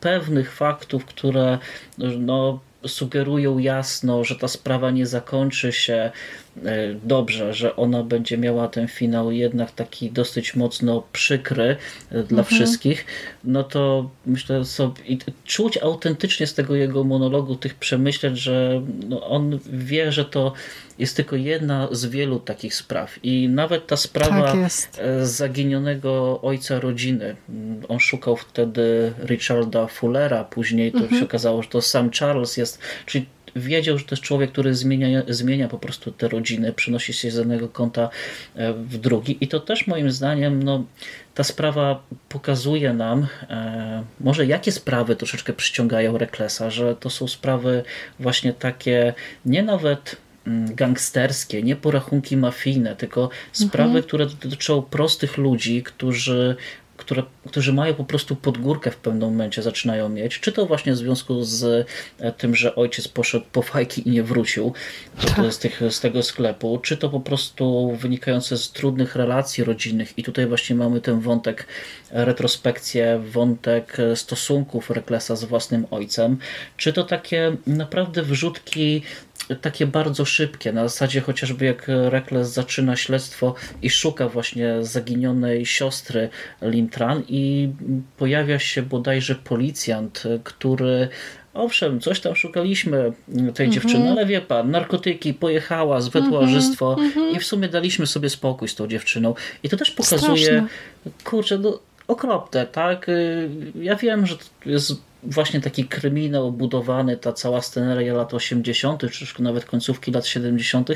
pewnych faktów, które no, sugerują jasno, że ta sprawa nie zakończy się dobrze, że ona będzie miała ten finał jednak taki dosyć mocno przykry e, dla mhm. wszystkich, no to myślę sobie, czuć autentycznie z tego jego monologu, tych przemyśleń, że no on wie, że to jest tylko jedna z wielu takich spraw. I nawet ta sprawa tak zaginionego ojca rodziny. On szukał wtedy Richarda Fullera, później to mhm. się okazało, że to sam Charles jest, czyli wiedział, że to jest człowiek, który zmienia, zmienia po prostu te rodziny, przenosi się z jednego kąta e, w drugi i to też moim zdaniem no, ta sprawa pokazuje nam e, może jakie sprawy troszeczkę przyciągają Reklesa, że to są sprawy właśnie takie nie nawet Mm, gangsterskie, nie porachunki mafijne, tylko sprawy, mhm. które dotyczą prostych ludzi, którzy które, którzy mają po prostu podgórkę w pewnym momencie, zaczynają mieć. Czy to właśnie w związku z e, tym, że ojciec poszedł po fajki i nie wrócił tak. z, tych, z tego sklepu, czy to po prostu wynikające z trudnych relacji rodzinnych. I tutaj właśnie mamy ten wątek, retrospekcję, wątek stosunków Reklesa z własnym ojcem. Czy to takie naprawdę wrzutki takie bardzo szybkie, na zasadzie chociażby jak Rekles zaczyna śledztwo i szuka właśnie zaginionej siostry Lintran i pojawia się bodajże policjant, który Owszem, coś tam szukaliśmy tej dziewczyny, mm -hmm. ale wie pan, narkotyki, pojechała, -hmm, mm -hmm. i w sumie daliśmy sobie spokój z tą dziewczyną. I to też pokazuje, Straszne. kurczę, no okropne, tak? Ja wiem, że to jest właśnie taki kryminał budowany, ta cała sceneria lat 80., czy nawet końcówki lat 70.,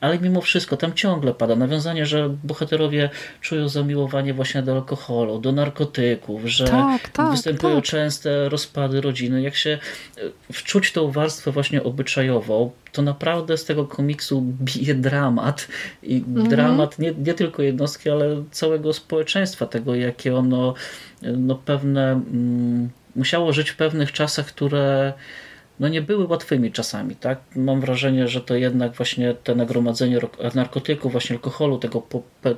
ale mimo wszystko tam ciągle pada nawiązanie, że bohaterowie czują zamiłowanie właśnie do alkoholu, do narkotyków, że tak, tak, występują tak. częste rozpady rodziny. Jak się e, wczuć tą warstwę właśnie obyczajową, to naprawdę z tego komiksu bije dramat i mhm. dramat nie, nie tylko jednostki, ale całego społeczeństwa, tego jakie ono no, pewne mm, musiało żyć w pewnych czasach, które no nie były łatwymi czasami. Tak? Mam wrażenie, że to jednak właśnie te nagromadzenie narkotyków, właśnie alkoholu, tego,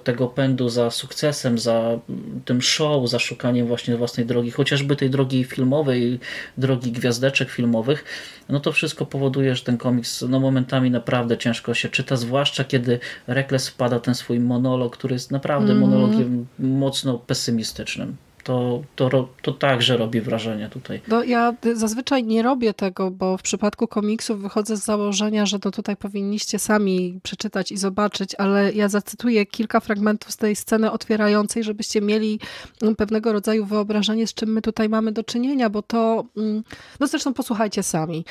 tego pędu za sukcesem, za tym show, za szukaniem właśnie własnej drogi, chociażby tej drogi filmowej, drogi gwiazdeczek filmowych, no to wszystko powoduje, że ten komiks no momentami naprawdę ciężko się czyta, zwłaszcza kiedy Rekles wpada ten swój monolog, który jest naprawdę mm. monologiem mocno pesymistycznym to, to, to także robi wrażenie tutaj. No, ja zazwyczaj nie robię tego, bo w przypadku komiksów wychodzę z założenia, że to tutaj powinniście sami przeczytać i zobaczyć, ale ja zacytuję kilka fragmentów z tej sceny otwierającej, żebyście mieli mm, pewnego rodzaju wyobrażenie, z czym my tutaj mamy do czynienia, bo to, mm, no zresztą posłuchajcie sami.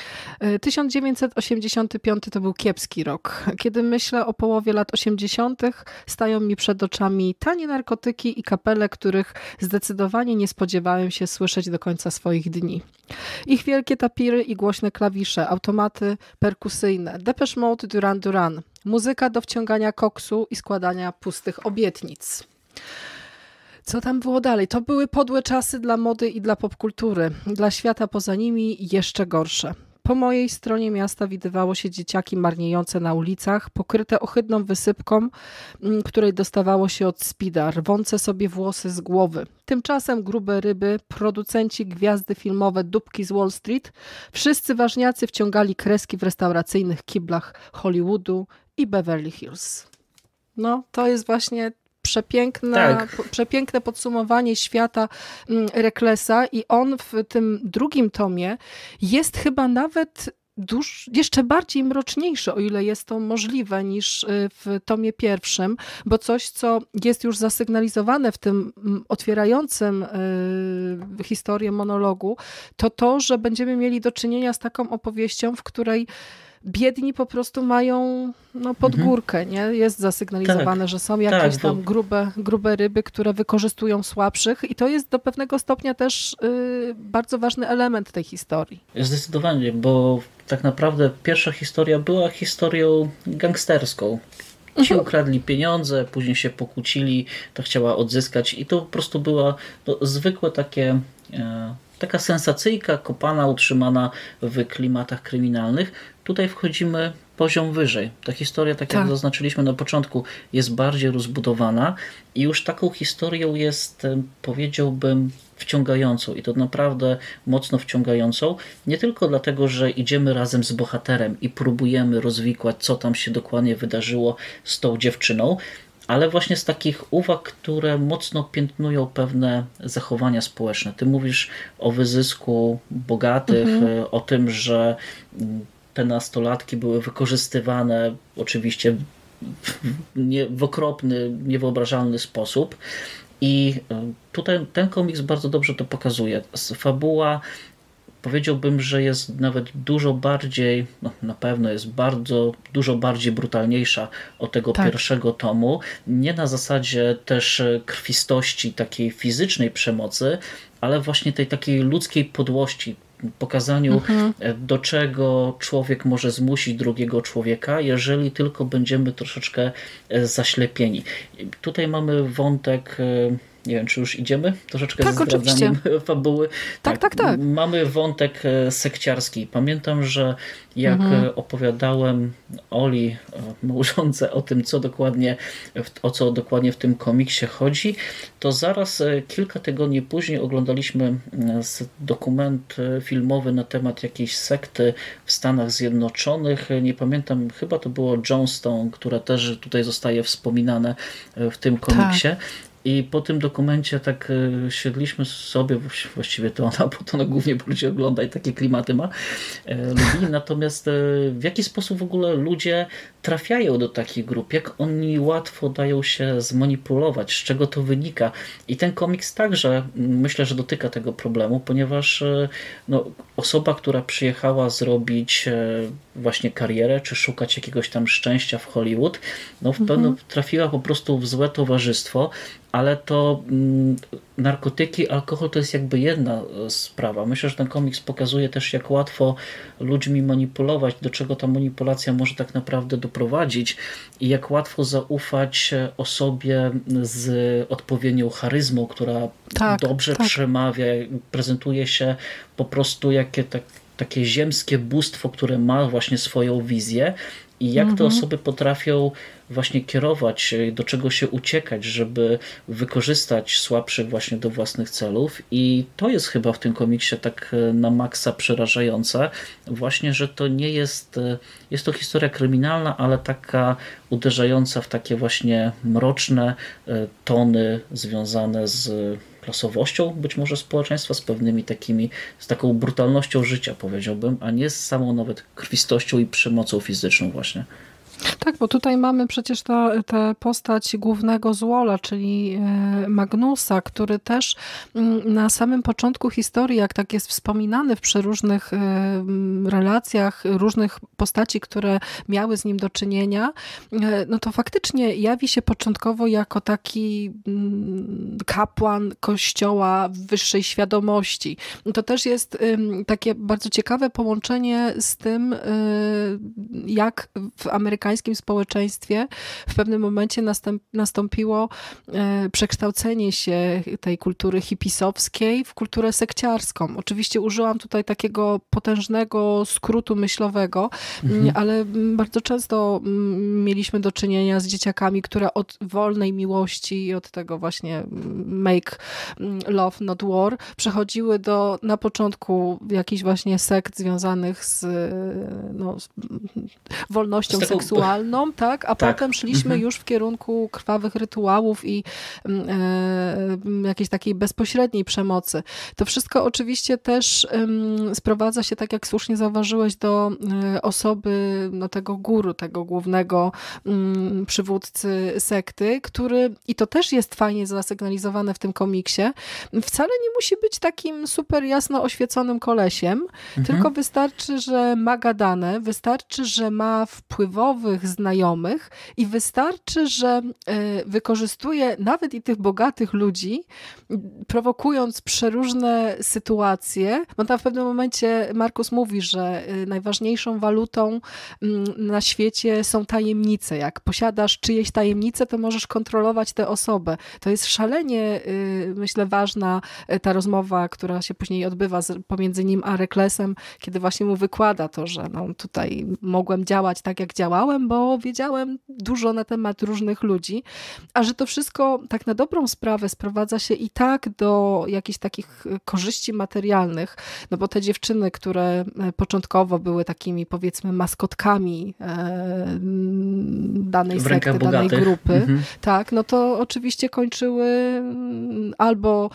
1985 y, to był kiepski rok. Kiedy myślę o połowie lat 80., stają mi przed oczami tanie narkotyki i kapele, których zdecydowanie zdecydowanie nie spodziewałem się słyszeć do końca swoich dni. Ich wielkie tapiry i głośne klawisze, automaty perkusyjne, Depeche Mode Duran Duran, muzyka do wciągania koksu i składania pustych obietnic. Co tam było dalej? To były podłe czasy dla mody i dla popkultury. Dla świata poza nimi jeszcze gorsze. Po mojej stronie miasta widywało się dzieciaki marniejące na ulicach, pokryte ohydną wysypką, mm, której dostawało się od spida, rwące sobie włosy z głowy. Tymczasem grube ryby, producenci, gwiazdy filmowe, dupki z Wall Street, wszyscy ważniacy wciągali kreski w restauracyjnych kiblach Hollywoodu i Beverly Hills. No, to jest właśnie przepiękne, tak. przepiękne podsumowanie świata mm, Reklesa i on w tym drugim tomie jest chyba nawet duż, jeszcze bardziej mroczniejszy, o ile jest to możliwe niż w tomie pierwszym, bo coś, co jest już zasygnalizowane w tym otwierającym historię monologu, to to, że będziemy mieli do czynienia z taką opowieścią, w której biedni po prostu mają no, pod mhm. górkę, nie? Jest zasygnalizowane, tak, że są jakieś tak, tam grube, grube ryby, które wykorzystują słabszych i to jest do pewnego stopnia też y, bardzo ważny element tej historii. Zdecydowanie, bo tak naprawdę pierwsza historia była historią gangsterską. Ci mhm. ukradli pieniądze, później się pokłócili, to chciała odzyskać i to po prostu była no, zwykłe takie e, taka sensacyjka kopana, utrzymana w klimatach kryminalnych. Tutaj wchodzimy poziom wyżej. Ta historia, tak, tak, jak zaznaczyliśmy na początku, jest bardziej rozbudowana i już taką historią jest, powiedziałbym, wciągającą i to naprawdę mocno wciągającą. Nie tylko dlatego, że idziemy razem z bohaterem i próbujemy rozwikłać, co tam się dokładnie wydarzyło z tą dziewczyną, ale właśnie z takich uwag, które mocno piętnują pewne zachowania społeczne. Ty mówisz o wyzysku bogatych, mhm. o tym, że te nastolatki były wykorzystywane oczywiście w okropny, niewyobrażalny sposób. I e, tutaj ten komiks bardzo dobrze to pokazuje. Fabuła powiedziałbym, że jest nawet dużo bardziej, no na pewno jest bardzo, dużo bardziej brutalniejsza od tego tak. pierwszego tomu. Nie na zasadzie też krwistości takiej fizycznej przemocy, ale właśnie tej takiej ludzkiej podłości, pokazaniu, mhm. do czego człowiek może zmusić drugiego człowieka, jeżeli tylko będziemy troszeczkę zaślepieni. Tutaj mamy wątek e, nie wiem, czy już idziemy troszeczkę tak, z zdradzeniem fabuły. Tak, tak, tak, tak. Mamy wątek e, sekciarski. Pamiętam, że jak mhm. E, opowiadałem Oli, e, małżonce o tym, co dokładnie, o co dokładnie w tym komiksie chodzi, to zaraz kilka tygodni później oglądaliśmy dokument filmowy na temat jakiejś sekty w Stanach Zjednoczonych. Nie pamiętam, chyba to było Johnstone, które też tutaj zostaje wspominane w tym komiksie. Tak. I po tym dokumencie tak e, siedliśmy sobie, właściwie to ona, bo to ona głównie bardziej ogląda i takie klimaty ma, e, lubi. Natomiast e, w jaki sposób w ogóle ludzie trafiają do takich grup, jak oni łatwo dają się zmanipulować, z czego to wynika. I ten komiks także myślę, że dotyka tego problemu, ponieważ no, osoba, która przyjechała zrobić właśnie karierę, czy szukać jakiegoś tam szczęścia w Hollywood, no w mhm. trafiła po prostu w złe towarzystwo, ale to mm, narkotyki, alkohol to jest jakby jedna e, sprawa. Myślę, że ten komiks pokazuje też, jak łatwo ludźmi manipulować, do czego ta manipulacja może tak naprawdę doprowadzić i jak łatwo zaufać e, osobie z odpowiednią charyzmą, która tak, dobrze tak. przemawia, prezentuje się po prostu jakie tak, takie ziemskie bóstwo, które ma właśnie swoją wizję i jak te mhm. osoby potrafią właśnie kierować, e, do czego się uciekać, żeby wykorzystać słabszych właśnie do własnych celów i to jest chyba w tym komiksie tak e, na maksa przerażające, właśnie, że to nie jest, e, jest to historia kryminalna, ale taka uderzająca w takie właśnie mroczne tony związane z klasowością być może społeczeństwa, z pewnymi takimi, z taką brutalnością życia powiedziałbym, a nie z samą nawet krwistością i przemocą fizyczną właśnie. Tak, bo tutaj mamy przecież tę postać głównego złola, czyli e, Magnusa, który też mm, na samym początku historii, jak tak jest wspominany w przeróżnych e, relacjach różnych postaci, które miały z nim do czynienia, e, no to faktycznie jawi się początkowo jako taki mm, kapłan kościoła wyższej świadomości. To też jest takie bardzo ciekawe połączenie z tym, jak w amerykańskim amerykańskim społeczeństwie w pewnym momencie następ, nastąpiło e, przekształcenie się tej kultury hipisowskiej w kulturę sekciarską. Oczywiście użyłam tutaj takiego potężnego skrótu myślowego, mhm. ale bardzo często mieliśmy do czynienia z dzieciakami, które od wolnej miłości i od tego właśnie make love not war przechodziły do na początku jakichś właśnie sekt związanych z, no, z wolnością z seksualną tak, a tak. potem szliśmy mhm. już w kierunku krwawych rytuałów i mm, e, jakiejś takiej bezpośredniej przemocy. To wszystko oczywiście też e, sprowadza się, tak jak słusznie zauważyłeś, do e, osoby no, tego guru, tego głównego mm, przywódcy sekty, który, i to też jest fajnie zasygnalizowane w tym komiksie, wcale nie musi być takim super jasno oświeconym kolesiem, mhm. tylko wystarczy, że ma gadane, wystarczy, że ma wpływowych znajomych i wystarczy, że e, wykorzystuje nawet i tych bogatych ludzi, prowokując przeróżne sytuacje, bo tam w pewnym momencie Markus mówi, że e, najważniejszą walutą na świecie są tajemnice. Jak posiadasz czyjeś tajemnice, to możesz kontrolować tę osobę. To jest szalenie, y, myślę, ważna e, ta rozmowa, która się później odbywa pomiędzy nim a Reklesem, kiedy właśnie mu wykłada to, że no, tutaj mogłem działać tak, jak działałem, bo wiedziałem dużo na temat różnych ludzi, a że to wszystko tak na dobrą sprawę sprowadza się i tak do jakichś takich e, korzyści materialnych, no bo te dziewczyny, które e, początkowo były takimi powiedzmy maskotkami danej sekty, danej grupy, mhm. tak, no to oczywiście kończyły mm, albo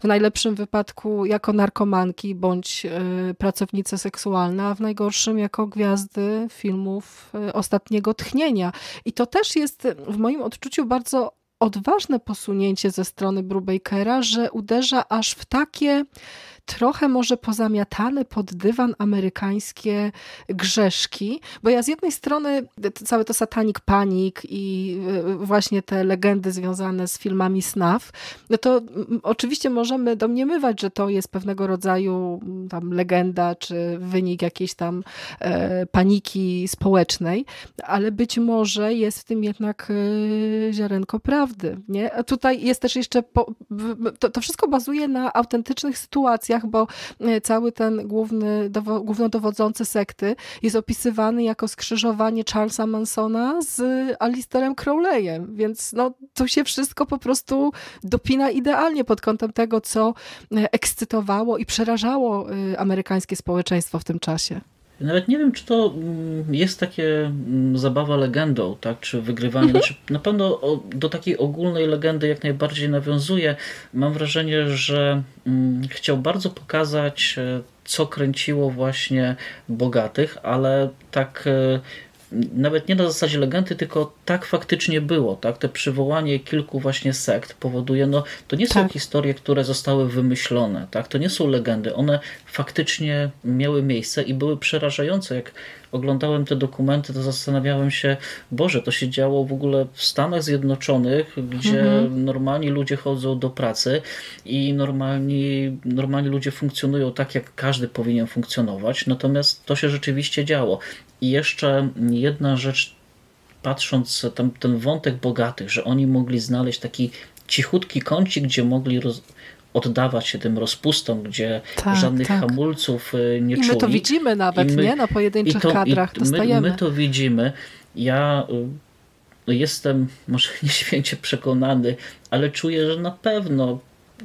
w najlepszym wypadku jako narkomanki bądź e, pracownice seksualne, a w najgorszym jako gwiazdy filmów e, ostatniego tchnienia. I to też jest w moim odczuciu bardzo odważne posunięcie ze strony Brubakera, że uderza aż w takie trochę może pozamiatane pod dywan amerykańskie grzeszki, bo ja z jednej strony całe to Satanic Panic i y, właśnie te legendy związane z filmami SNAF, no to oczywiście możemy domniemywać, że to jest pewnego rodzaju tam legenda, czy wynik jakiejś tam e, paniki społecznej, ale być może jest w tym jednak e, ziarenko prawdy. Nie? A tutaj jest też jeszcze, po, to, to wszystko bazuje na autentycznych sytuacjach, bo e, cały ten główny, dowo, głównodowodzący sekty jest opisywany jako skrzyżowanie Charlesa Mansona z Alisterem Crowleyem, więc no, to się wszystko po prostu dopina idealnie pod kątem tego, co e, ekscytowało i przerażało e, amerykańskie społeczeństwo w tym czasie. Nawet nie wiem, czy to mm, jest takie mm, zabawa legendą, tak? czy wygrywanie. Mhm. Znaczy, na pewno do takiej ogólnej legendy jak najbardziej nawiązuje. Mam wrażenie, że mm, chciał bardzo pokazać, e, co kręciło właśnie bogatych, ale tak e, nawet nie na zasadzie legendy, tylko tak faktycznie było. Tak? Te przywołanie kilku właśnie sekt powoduje, no to nie są tak. historie, które zostały wymyślone, tak? to nie są legendy, one faktycznie miały miejsce i były przerażające. Jak oglądałem te dokumenty, to zastanawiałem się, Boże, to się działo w ogóle w Stanach Zjednoczonych, gdzie mhm. normalni ludzie chodzą do pracy i normalni, normalni ludzie funkcjonują tak, jak każdy powinien funkcjonować, natomiast to się rzeczywiście działo. I jeszcze jedna rzecz, patrząc tam ten wątek bogatych, że oni mogli znaleźć taki cichutki kącik, gdzie mogli roz, oddawać się tym rozpustom, gdzie tak, żadnych tak. hamulców y, nie I czuli. my to widzimy nawet, my, nie? Na pojedynczych to, kadrach dostajemy. My, my to widzimy. Ja y, jestem może nieświęcie przekonany, ale czuję, że na pewno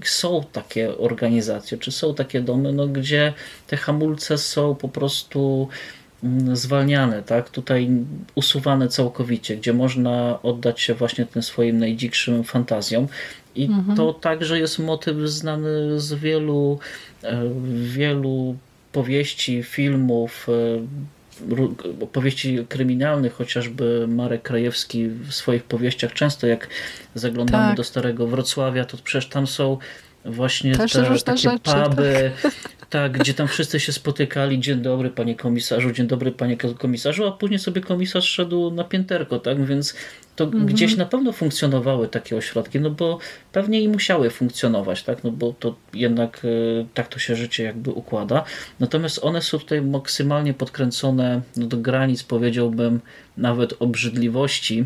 są takie organizacje, czy są takie domy, no, gdzie te hamulce są po prostu zwalniane, tak? Tutaj usuwane całkowicie, gdzie można oddać się właśnie tym swoim najdzikszym fantazjom. I mhm. to także jest motyw znany z wielu, e, wielu powieści, filmów, e, opowieści kryminalnych, chociażby Marek Krajewski w swoich powieściach często jak zaglądamy tak. do Starego Wrocławia, to przecież tam są właśnie Też te takie rzeczy, puby, tak. tak. gdzie tam wszyscy się spotykali, dzień dobry panie komisarzu, dzień dobry panie komisarzu, a później sobie komisarz szedł na pięterko, tak, więc to mhm. gdzieś na pewno funkcjonowały takie ośrodki, no bo pewnie i musiały funkcjonować, tak, no bo to jednak y, tak to się życie jakby układa, natomiast one są tutaj maksymalnie podkręcone no, do granic, powiedziałbym, nawet obrzydliwości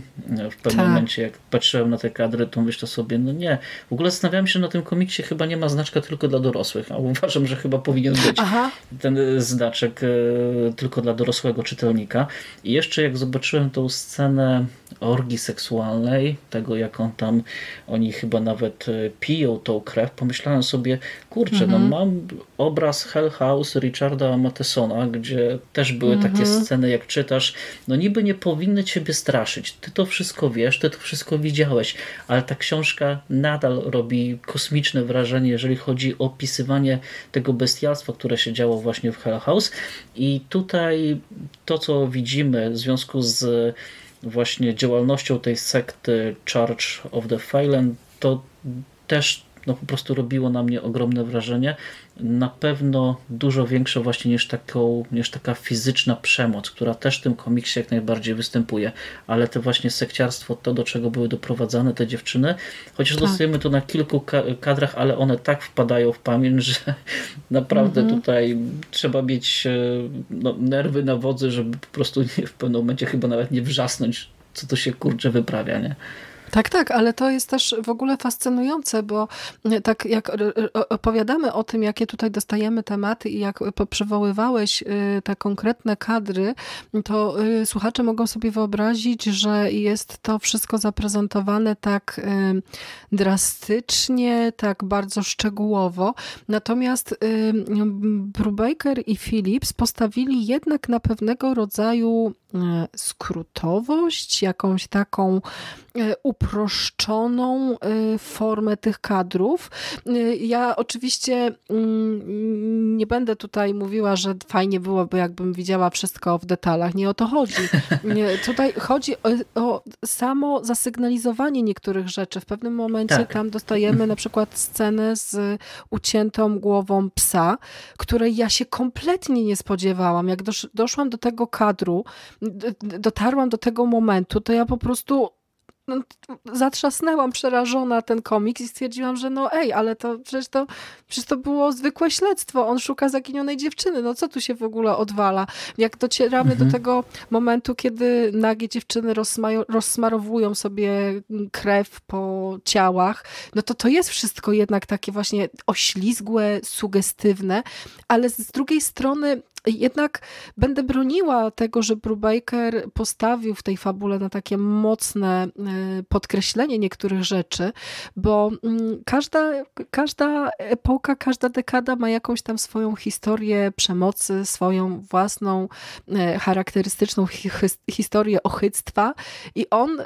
w pewnym tak. momencie, jak patrzyłem na te kadry, to myślę sobie, no nie, w ogóle zastanawiałem się na tym komiksie, chyba nie ma znaczka tylko dla dorosłych, a uważam, że chyba powinien być Aha. ten znaczek y, tylko dla dorosłego czytelnika i jeszcze jak zobaczyłem tą scenę orgii seksualnej, tego jak on tam, oni chyba nawet e, piją tą krew, pomyślałem sobie, kurczę, no mhm. mam obraz Hell House Richarda Mathesona, gdzie też były mhm. takie sceny, jak czytasz, no niby nie powinny ciebie straszyć, ty to wszystko wiesz, ty to wszystko widziałeś, ale ta książka nadal robi kosmiczne wrażenie, jeżeli chodzi o opisywanie tego bestialstwa, które się działo właśnie w Hell House i tutaj to, co widzimy w związku z właśnie działalnością tej sekty Church of the Fallen, to też no, po prostu robiło na mnie ogromne wrażenie. Na pewno dużo większe właśnie niż, taką, niż taka fizyczna przemoc, która też w tym komiksie jak najbardziej występuje, ale to właśnie sekciarstwo, to do czego były doprowadzane te dziewczyny, chociaż tak. dostajemy to na kilku kadrach, ale one tak wpadają w pamięć, że naprawdę mhm. tutaj trzeba mieć e, no, nerwy na wodzy, żeby po prostu w pewnym momencie chyba nawet nie wrzasnąć, co to się kurczę wyprawia, nie? Tak, tak, ale to jest też w ogóle fascynujące, bo tak jak opowiadamy o tym, jakie tutaj dostajemy tematy i jak przywoływałeś e, te konkretne kadry, to e, słuchacze mogą sobie wyobrazić, że jest to wszystko zaprezentowane tak drastycznie, tak bardzo szczegółowo. Natomiast Brubaker i Phillips postawili jednak na pewnego rodzaju skrótowość, jakąś taką uproszczoną y, formę tych kadrów. Ja oczywiście mm, nie będę tutaj mówiła, że fajnie byłoby, jakbym widziała wszystko w detalach. Nie o to chodzi. Tutaj chodzi o, o samo zasygnalizowanie niektórych rzeczy. W pewnym momencie tak. tam dostajemy na przykład scenę z uciętą głową psa, której ja się kompletnie nie spodziewałam. Jak doszłam do tego kadru, dotarłam do tego momentu, to ja po prostu no, zatrzasnęłam przerażona ten komiks i stwierdziłam, że no ej, ale to przecież to, przecież to było zwykłe śledztwo. On szuka zaginionej dziewczyny. No co tu się w ogóle odwala? Jak docieramy mhm. do tego momentu, kiedy nagie dziewczyny rozsmarowują sobie krew po ciałach, no to to jest wszystko jednak takie właśnie oślizgłe, sugestywne, ale z drugiej strony jednak będę broniła tego, że Brubaker postawił w tej fabule na takie mocne e, podkreślenie niektórych rzeczy, bo mm, każda, każda epoka, każda dekada ma jakąś tam swoją historię przemocy, swoją własną e, charakterystyczną historię ochyctwa i on y,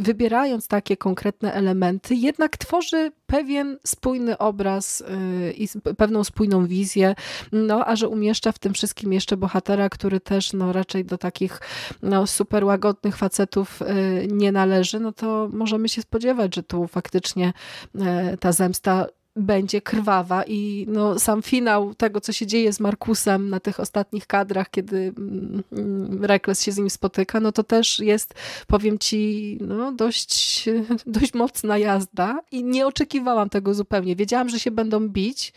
wybierając takie konkretne elementy jednak tworzy pewien spójny obraz y, i pewną spójną wizję, no a że umieszcza w tym wszystkim jeszcze bohatera, który też no, raczej do takich no, super łagodnych facetów y, nie należy, no to możemy się spodziewać, że tu faktycznie y, ta zemsta będzie krwawa i no, sam finał tego, co się dzieje z Markusem na tych ostatnich kadrach, kiedy mm, Rekles się z nim spotyka, no to też jest, powiem ci, no, dość, dość mocna jazda i nie oczekiwałam tego zupełnie. Wiedziałam, że się będą bić,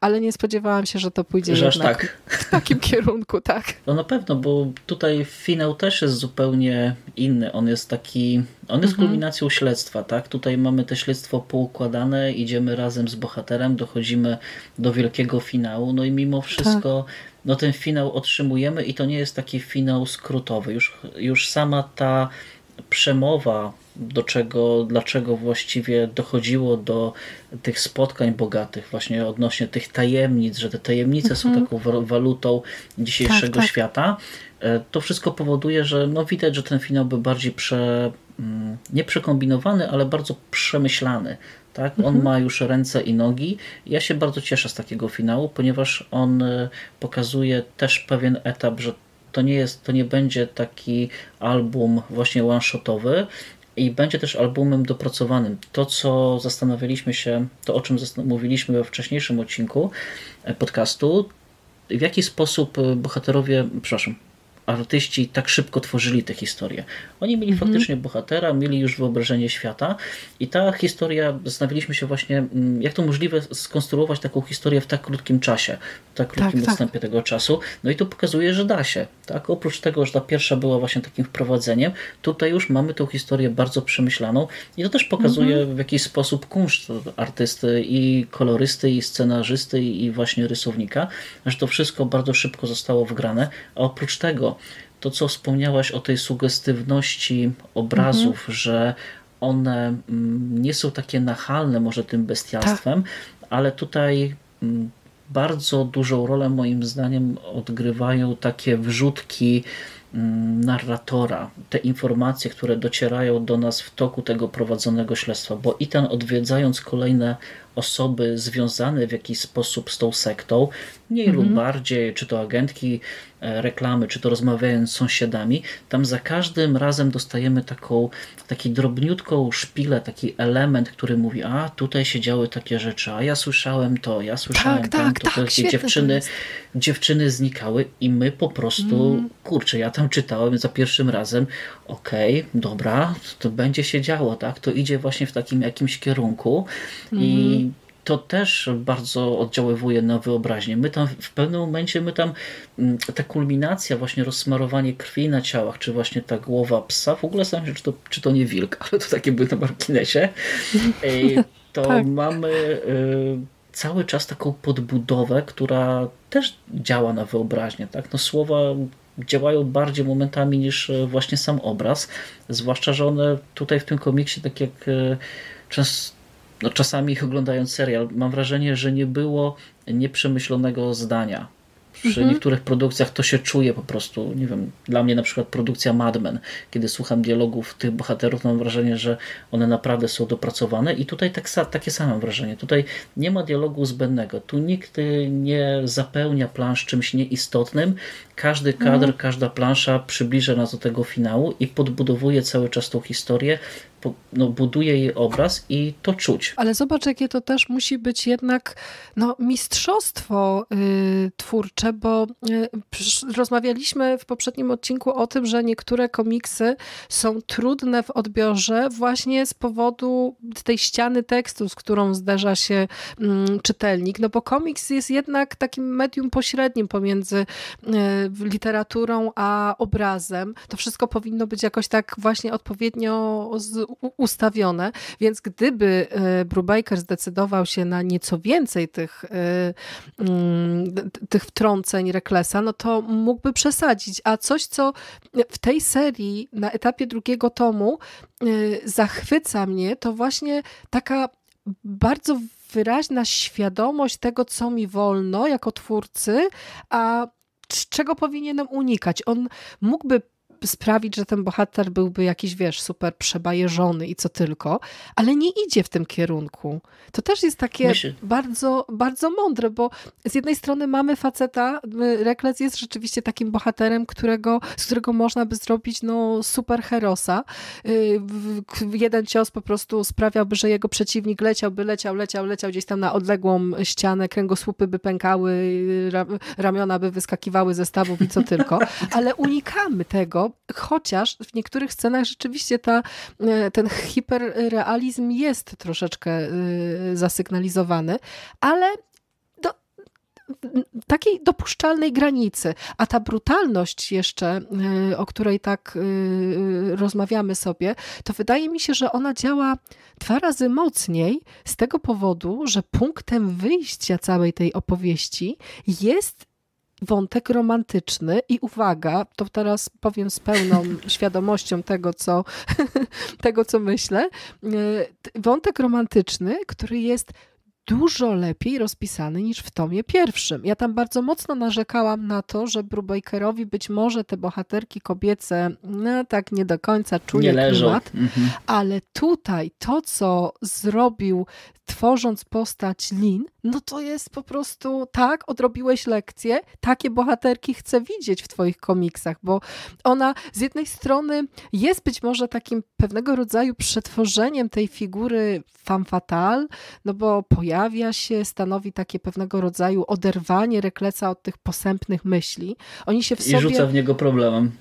ale nie spodziewałam się, że to pójdzie że tak. w takim kierunku, tak. No na pewno, bo tutaj finał też jest zupełnie inny. On jest taki, on jest mhm. kulminacją śledztwa, tak? Tutaj mamy te śledztwo poukładane, idziemy razem z bohaterem, dochodzimy do wielkiego finału, no i mimo wszystko tak. no ten finał otrzymujemy i to nie jest taki finał skrótowy. Już, już sama ta przemowa, do czego, dlaczego właściwie dochodziło do tych spotkań bogatych, właśnie odnośnie tych tajemnic, że te tajemnice mhm. są taką walutą dzisiejszego tak, tak. świata, e, to wszystko powoduje, że no widać, że ten finał był bardziej prze, mm, nie przekombinowany, ale bardzo przemyślany. Tak? On mhm. ma już ręce i nogi. Ja się bardzo cieszę z takiego finału, ponieważ on e, pokazuje też pewien etap, że to nie jest, to nie będzie taki album właśnie one-shotowy i będzie też albumem dopracowanym. To, co zastanawialiśmy się, to o czym mówiliśmy we wcześniejszym odcinku e, podcastu, w jaki sposób e, bohaterowie, przepraszam, artyści tak szybko tworzyli te historie. Oni mieli mhm. faktycznie bohatera, mieli już wyobrażenie świata i ta historia, zastanawialiśmy się właśnie, mm, jak to możliwe skonstruować taką historię w tak krótkim czasie, w tak krótkim tak, tak. odstępie tak. tego czasu. No i to pokazuje, że da się. Tak? Oprócz tego, że ta pierwsza była właśnie takim wprowadzeniem, tutaj już mamy tą historię bardzo przemyślaną i to też pokazuje mhm. w jakiś sposób kunszt artysty i kolorysty, i scenarzysty, i właśnie rysownika, że to wszystko bardzo szybko zostało wgrane, a oprócz tego to, co wspomniałaś o tej sugestywności obrazów, mhm. że one mm, nie są takie nachalne może tym bestialstwem, tak. ale tutaj mm, bardzo dużą rolę moim zdaniem odgrywają takie wrzutki mm, narratora, te informacje, które docierają do nas w toku tego prowadzonego śledztwa, bo i ten odwiedzając kolejne osoby związane w jakiś sposób z tą sektą, mniej mhm. lub bardziej, czy to agentki e, reklamy, czy to rozmawiając z sąsiadami, tam za każdym razem dostajemy taką, taki drobniutką szpilę, taki element, który mówi, a tutaj się działy takie rzeczy, a ja słyszałem to, ja słyszałem tak, tak, tak, to, dziewczyny, dziewczyny znikały i my po prostu, mm. kurczę, ja tam czytałem za pierwszym razem, okej, okay, dobra, to będzie się działo, tak, to idzie właśnie w takim jakimś kierunku mm. i mhm to też bardzo oddziaływuje na wyobraźnię. My tam w pewnym momencie, my tam mm, ta kulminacja, właśnie rozsmarowanie krwi na ciałach, czy właśnie ta głowa psa, w ogóle zastanawiam się, czy to, czy to nie wilk, ale to takie by na marginesie, to tak. mamy y, cały czas taką podbudowę, która też działa na wyobraźnię. Tak? No, słowa działają bardziej momentami niż y, właśnie sam obraz, zwłaszcza, że one tutaj w tym komiksie, tak jak y, często no czasami oglądając serial, mam wrażenie, że nie było nieprzemyślonego zdania. Przy mhm. niektórych produkcjach to się czuje po prostu, nie wiem, dla mnie na przykład produkcja Mad Men, kiedy słucham dialogów tych bohaterów, mam wrażenie, że one naprawdę są dopracowane i tutaj tak, takie samo wrażenie. Tutaj nie ma dialogu zbędnego, tu nikt nie zapełnia plansz czymś nieistotnym, każdy kadr, mhm. każda plansza przybliża nas do tego finału i podbudowuje cały czas tą historię, no, buduje jej obraz i to czuć. Ale zobacz, jakie to też musi być jednak no, mistrzostwo y, twórcze, bo y, rozmawialiśmy w poprzednim odcinku o tym, że niektóre komiksy są trudne w odbiorze właśnie z powodu tej ściany tekstu, z którą zderza się y, czytelnik, no bo komiks jest jednak takim medium pośrednim pomiędzy y, literaturą a obrazem. To wszystko powinno być jakoś tak właśnie odpowiednio z, ustawione, więc gdyby e, Brubaker zdecydował się na nieco więcej tych, e, mm, tych wtrąceń Reklesa, no to mógłby przesadzić, a coś, co w tej serii na etapie drugiego tomu e, zachwyca mnie, to właśnie taka bardzo wyraźna świadomość tego, co mi wolno jako twórcy, a czego powinienem unikać. On mógłby sprawić, że ten bohater byłby jakiś, wiesz, super przebajeżony i co tylko, ale nie idzie w tym kierunku. To też jest takie bardzo, bardzo mądre, bo z jednej strony mamy faceta, Rekles jest rzeczywiście takim bohaterem, którego, z którego można by zrobić no, super herosa. Y, jeden cios po prostu sprawiałby, że jego przeciwnik leciałby, leciał, leciał, leciał gdzieś tam na odległą ścianę, kręgosłupy by pękały, ramiona by wyskakiwały ze stawów i co tylko, ale unikamy tego, chociaż w niektórych scenach rzeczywiście ta, e, ten hiperrealizm jest troszeczkę e, zasygnalizowany, ale do takiej dopuszczalnej granicy. A ta brutalność jeszcze, e, o której tak rozmawiamy sobie, to wydaje mi się, że ona działa dwa razy mocniej z tego powodu, że punktem wyjścia całej tej opowieści jest wątek romantyczny i uwaga, to teraz powiem z pełną świadomością tego, co, tego, co myślę. E, wątek romantyczny, który jest dużo lepiej rozpisany niż w tomie pierwszym. Ja tam bardzo mocno narzekałam na to, że Brubakerowi być może te bohaterki kobiece no, tak nie do końca czują klimat, mhm. ale tutaj to, co zrobił tworząc postać Lin, no to jest po prostu tak, odrobiłeś lekcję, takie bohaterki chcę widzieć w twoich komiksach, bo ona z jednej strony jest być może takim pewnego rodzaju przetworzeniem tej figury femme fatale, no bo pojawia się, stanowi takie pewnego rodzaju oderwanie Rekleca od tych posępnych myśli. Oni się w I rzuca w niego problemem.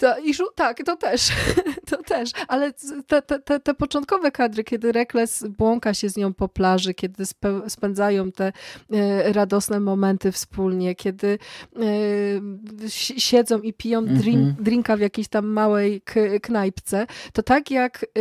To, i tak, to też, to też, ale te, te, te początkowe kadry, kiedy Rekles błąka się z nią po plaży, kiedy spędzają te e, radosne momenty wspólnie, kiedy e, siedzą i piją mm -hmm. drink, drinka w jakiejś tam małej knajpce, to tak jak e,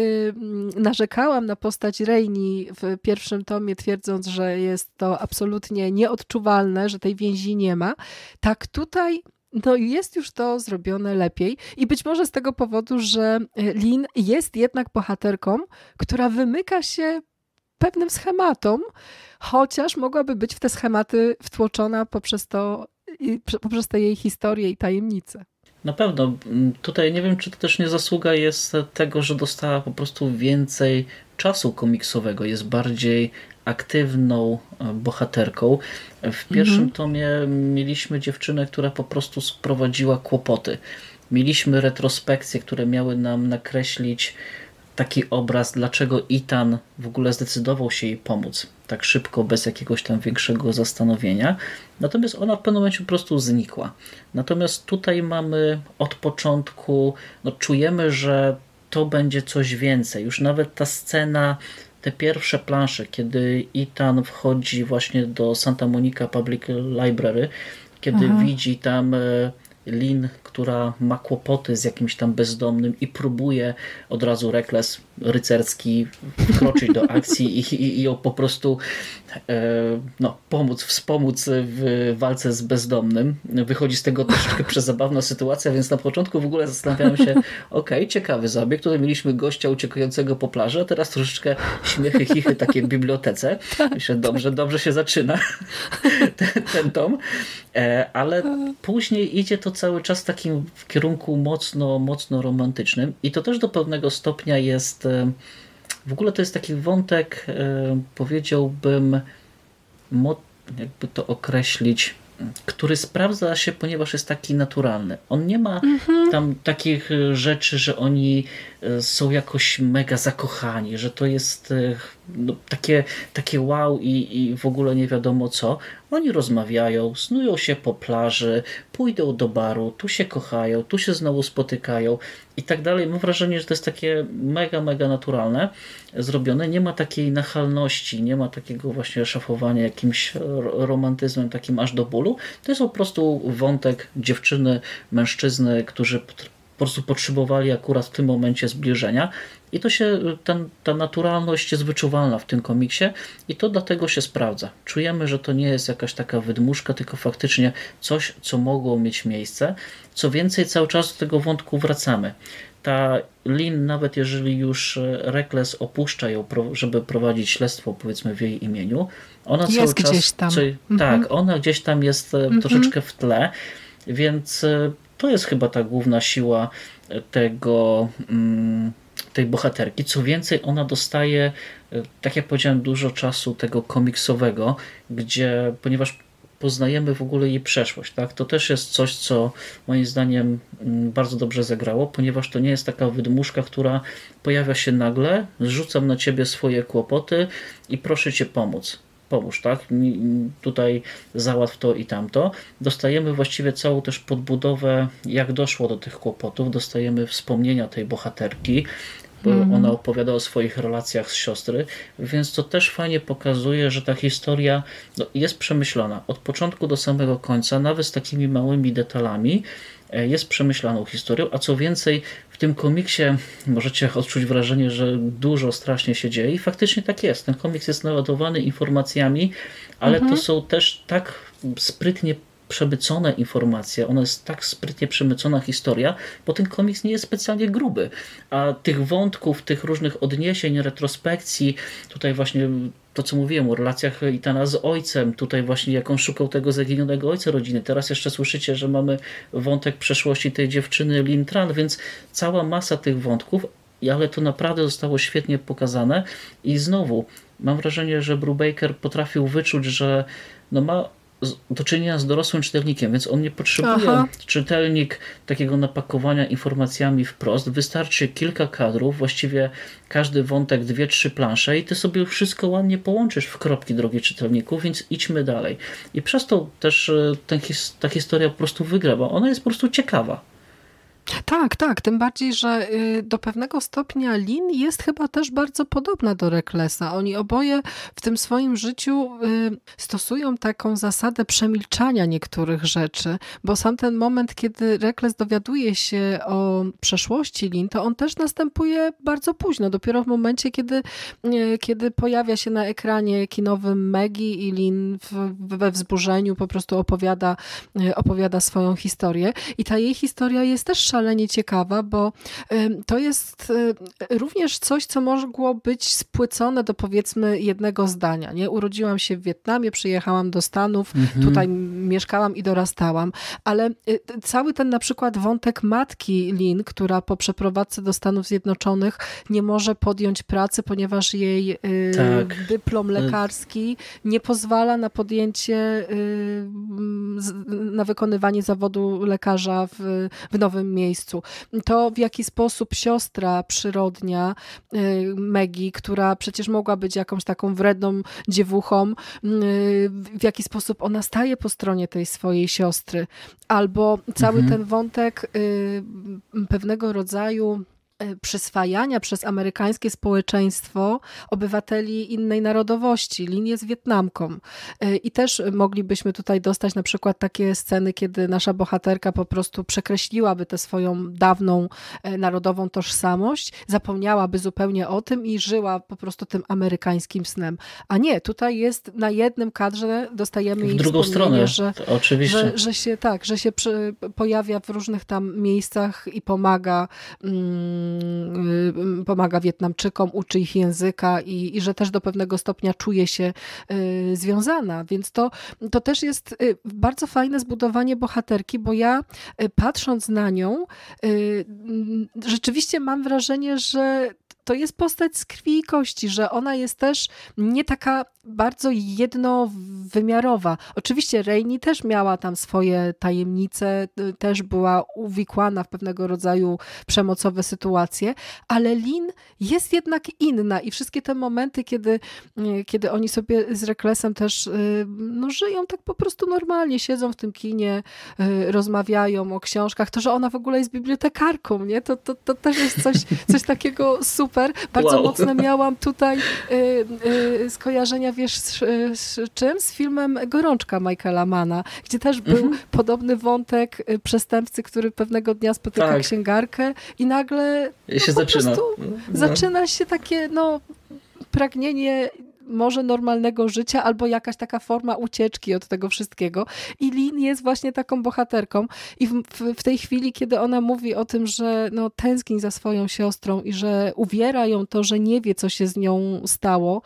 narzekałam na postać Reini w pierwszym tomie, twierdząc, że jest to absolutnie nieodczuwalne, że tej więzi nie ma, tak tutaj no jest już to zrobione lepiej i być może z tego powodu, że Lin jest jednak bohaterką, która wymyka się pewnym schematom, chociaż mogłaby być w te schematy wtłoczona poprzez to, poprzez te jej historie i tajemnice. Na pewno. Tutaj nie wiem, czy to też nie zasługa jest tego, że dostała po prostu więcej czasu komiksowego, jest bardziej aktywną e, bohaterką. W pierwszym mhm. tomie mieliśmy dziewczynę, która po prostu sprowadziła kłopoty. Mieliśmy retrospekcje, które miały nam nakreślić taki obraz, dlaczego Itan w ogóle zdecydował się jej pomóc tak szybko, bez jakiegoś tam większego zastanowienia. Natomiast ona w pewnym momencie po prostu znikła. Natomiast tutaj mamy od początku, no czujemy, że to będzie coś więcej. Już nawet ta scena, te pierwsze plansze, kiedy Ethan wchodzi właśnie do Santa Monica Public Library, kiedy Aha. widzi tam e, Lin, która ma kłopoty z jakimś tam bezdomnym i próbuje od razu rekles rycerski wkroczyć do akcji i, i, i po prostu e, no, pomóc, wspomóc w walce z bezdomnym. Wychodzi z tego troszeczkę przezabawna sytuacja, więc na początku w ogóle zastanawiałem się, ok, ciekawy zabieg, tutaj mieliśmy gościa uciekającego po plaży, a teraz troszeczkę śmiechy, chichy takie w bibliotece. Myślę, dobrze, dobrze się zaczyna ten, ten tom, e, ale później idzie to cały czas takim w kierunku mocno, mocno romantycznym i to też do pewnego stopnia jest w ogóle to jest taki wątek, powiedziałbym, jakby to określić, który sprawdza się, ponieważ jest taki naturalny. On nie ma mhm. tam takich rzeczy, że oni są jakoś mega zakochani, że to jest e, no, takie, takie wow i, i w ogóle nie wiadomo co. Oni rozmawiają, snują się po plaży, pójdą do baru, tu się kochają, tu się znowu spotykają i tak dalej. Mam wrażenie, że to jest takie mega, mega naturalne zrobione. Nie ma takiej nachalności, nie ma takiego właśnie szafowania jakimś romantyzmem takim aż do bólu. To jest po prostu wątek dziewczyny, mężczyzny, którzy po prostu potrzebowali akurat w tym momencie zbliżenia i to się, ten, ta naturalność jest wyczuwalna w tym komiksie i to dlatego się sprawdza. Czujemy, że to nie jest jakaś taka wydmuszka, tylko faktycznie coś, co mogło mieć miejsce. Co więcej, cały czas do tego wątku wracamy. Ta Lin, nawet jeżeli już Rekles opuszcza ją, żeby prowadzić śledztwo, powiedzmy w jej imieniu, ona jest cały czas. Gdzieś tam. Czy, Tak, mhm. ona gdzieś tam jest mm troszeczkę w tle, więc e, to jest chyba ta główna siła tego, mm, tej bohaterki. Co więcej, ona dostaje, e, tak jak powiedziałem, dużo czasu tego komiksowego, gdzie, ponieważ poznajemy w ogóle jej przeszłość. Tak? To też jest coś, co moim zdaniem mm, bardzo dobrze zagrało, ponieważ to nie jest taka wydmuszka, która pojawia się nagle, zrzucam na ciebie swoje kłopoty i proszę cię pomóc pomóż, tak? Tutaj załatw to i tamto. Dostajemy właściwie całą też podbudowę, jak doszło do tych kłopotów. Dostajemy wspomnienia tej bohaterki, bo mm. ona opowiada o swoich relacjach z siostry, więc to też fajnie pokazuje, że ta historia no, jest przemyślana od początku do samego końca, nawet z takimi małymi detalami, jest przemyślaną historią, a co więcej, w tym komiksie możecie odczuć wrażenie, że dużo strasznie się dzieje i faktycznie tak jest. Ten komiks jest naładowany informacjami, ale to mhm. są też tak sprytnie przemycona informacja, ona jest tak sprytnie przemycona historia, bo ten komiks nie jest specjalnie gruby, a tych wątków, tych różnych odniesień, retrospekcji, tutaj właśnie to, co mówiłem o relacjach Itana z ojcem, tutaj właśnie jak on szukał tego zaginionego ojca rodziny. Teraz jeszcze słyszycie, że mamy wątek przeszłości tej dziewczyny Lin Tran, więc cała masa tych wątków, ale to naprawdę zostało świetnie pokazane i znowu mam wrażenie, że Brubaker potrafił wyczuć, że no ma do czynienia z dorosłym czytelnikiem, więc on nie potrzebuje Aha. czytelnik takiego napakowania informacjami wprost. Wystarczy kilka kadrów, właściwie każdy wątek, dwie, trzy plansze i ty sobie wszystko ładnie połączysz w kropki, drogi czytelniku, więc idźmy dalej. I przez to też e, ten, ta historia po prostu wygra, bo ona jest po prostu ciekawa. Tak, tak. Tym bardziej, że y, do pewnego stopnia Lin jest chyba też bardzo podobna do Reklesa. Oni oboje w tym swoim życiu y, stosują taką zasadę przemilczania niektórych rzeczy, bo sam ten moment, kiedy Rekles dowiaduje się o przeszłości Lin, to on też następuje bardzo późno. Dopiero w momencie, kiedy, y, kiedy pojawia się na ekranie kinowym Maggie i Lin we wzburzeniu po prostu opowiada, opowiada swoją historię. I ta jej historia jest też szalenie ciekawa, bo to jest również coś, co mogło być spłycone do powiedzmy jednego zdania. Nie? Urodziłam się w Wietnamie, przyjechałam do Stanów, mhm. tutaj mieszkałam i dorastałam, ale y, cały ten na przykład wątek matki Lin, która po przeprowadzce do Stanów Zjednoczonych nie może podjąć pracy, ponieważ jej y, tak. dyplom lekarski nie pozwala na podjęcie, na wykonywanie zawodu lekarza w, w nowym miejscu. To w jaki sposób siostra przyrodnia y, Megi, która przecież mogła być jakąś taką wredną dziewuchą, y, w jaki sposób ona staje po stronie tej swojej siostry. Albo cały mhm. ten wątek y, pewnego rodzaju przyswajania przez amerykańskie społeczeństwo obywateli innej narodowości. Lin jest Wietnamką. E, I też moglibyśmy tutaj dostać na przykład takie sceny, kiedy nasza bohaterka po prostu przekreśliłaby tę swoją dawną e, narodową tożsamość, zapomniałaby zupełnie o tym i żyła po prostu tym amerykańskim snem. A nie, tutaj jest na jednym kadrze dostajemy w drugą stronę, że, oczywiście. Że, że się tak, że się przy, pojawia w różnych tam miejscach i pomaga mm, pomaga Wietnamczykom, uczy ich języka i, i że też do pewnego stopnia czuje się y, związana. Więc to, to też jest y, bardzo fajne zbudowanie bohaterki, bo ja patrząc na nią, rzeczywiście mam wrażenie, że to jest postać z krwi i kości, że ona jest też nie taka bardzo jednowymiarowa. Oczywiście Reini też miała tam swoje tajemnice, też była uwikłana w pewnego rodzaju przemocowe sytuacje, ale Lin jest jednak inna i wszystkie te momenty, kiedy, kiedy oni sobie z Reklesem też no, żyją tak po prostu normalnie, siedzą w tym kinie, rozmawiają o książkach, to, że ona w ogóle jest bibliotekarką, nie? To, to, to też jest coś, coś takiego super super. Bardzo wow. mocno miałam tutaj y, y, skojarzenia, wiesz, z, z, czym? Z filmem Gorączka Michaela Mana, gdzie też był mhm. podobny wątek y, przestępcy, który pewnego dnia spotyka tak. księgarkę i nagle no, się zaczyna. No. Zaczyna się takie, no, pragnienie może normalnego życia albo jakaś taka forma ucieczki od tego wszystkiego. I Lin jest właśnie taką bohaterką. I w, w, w tej chwili, kiedy ona mówi o tym, że no, tęskni za swoją siostrą i że uwiera ją to, że nie wie, co się z nią stało,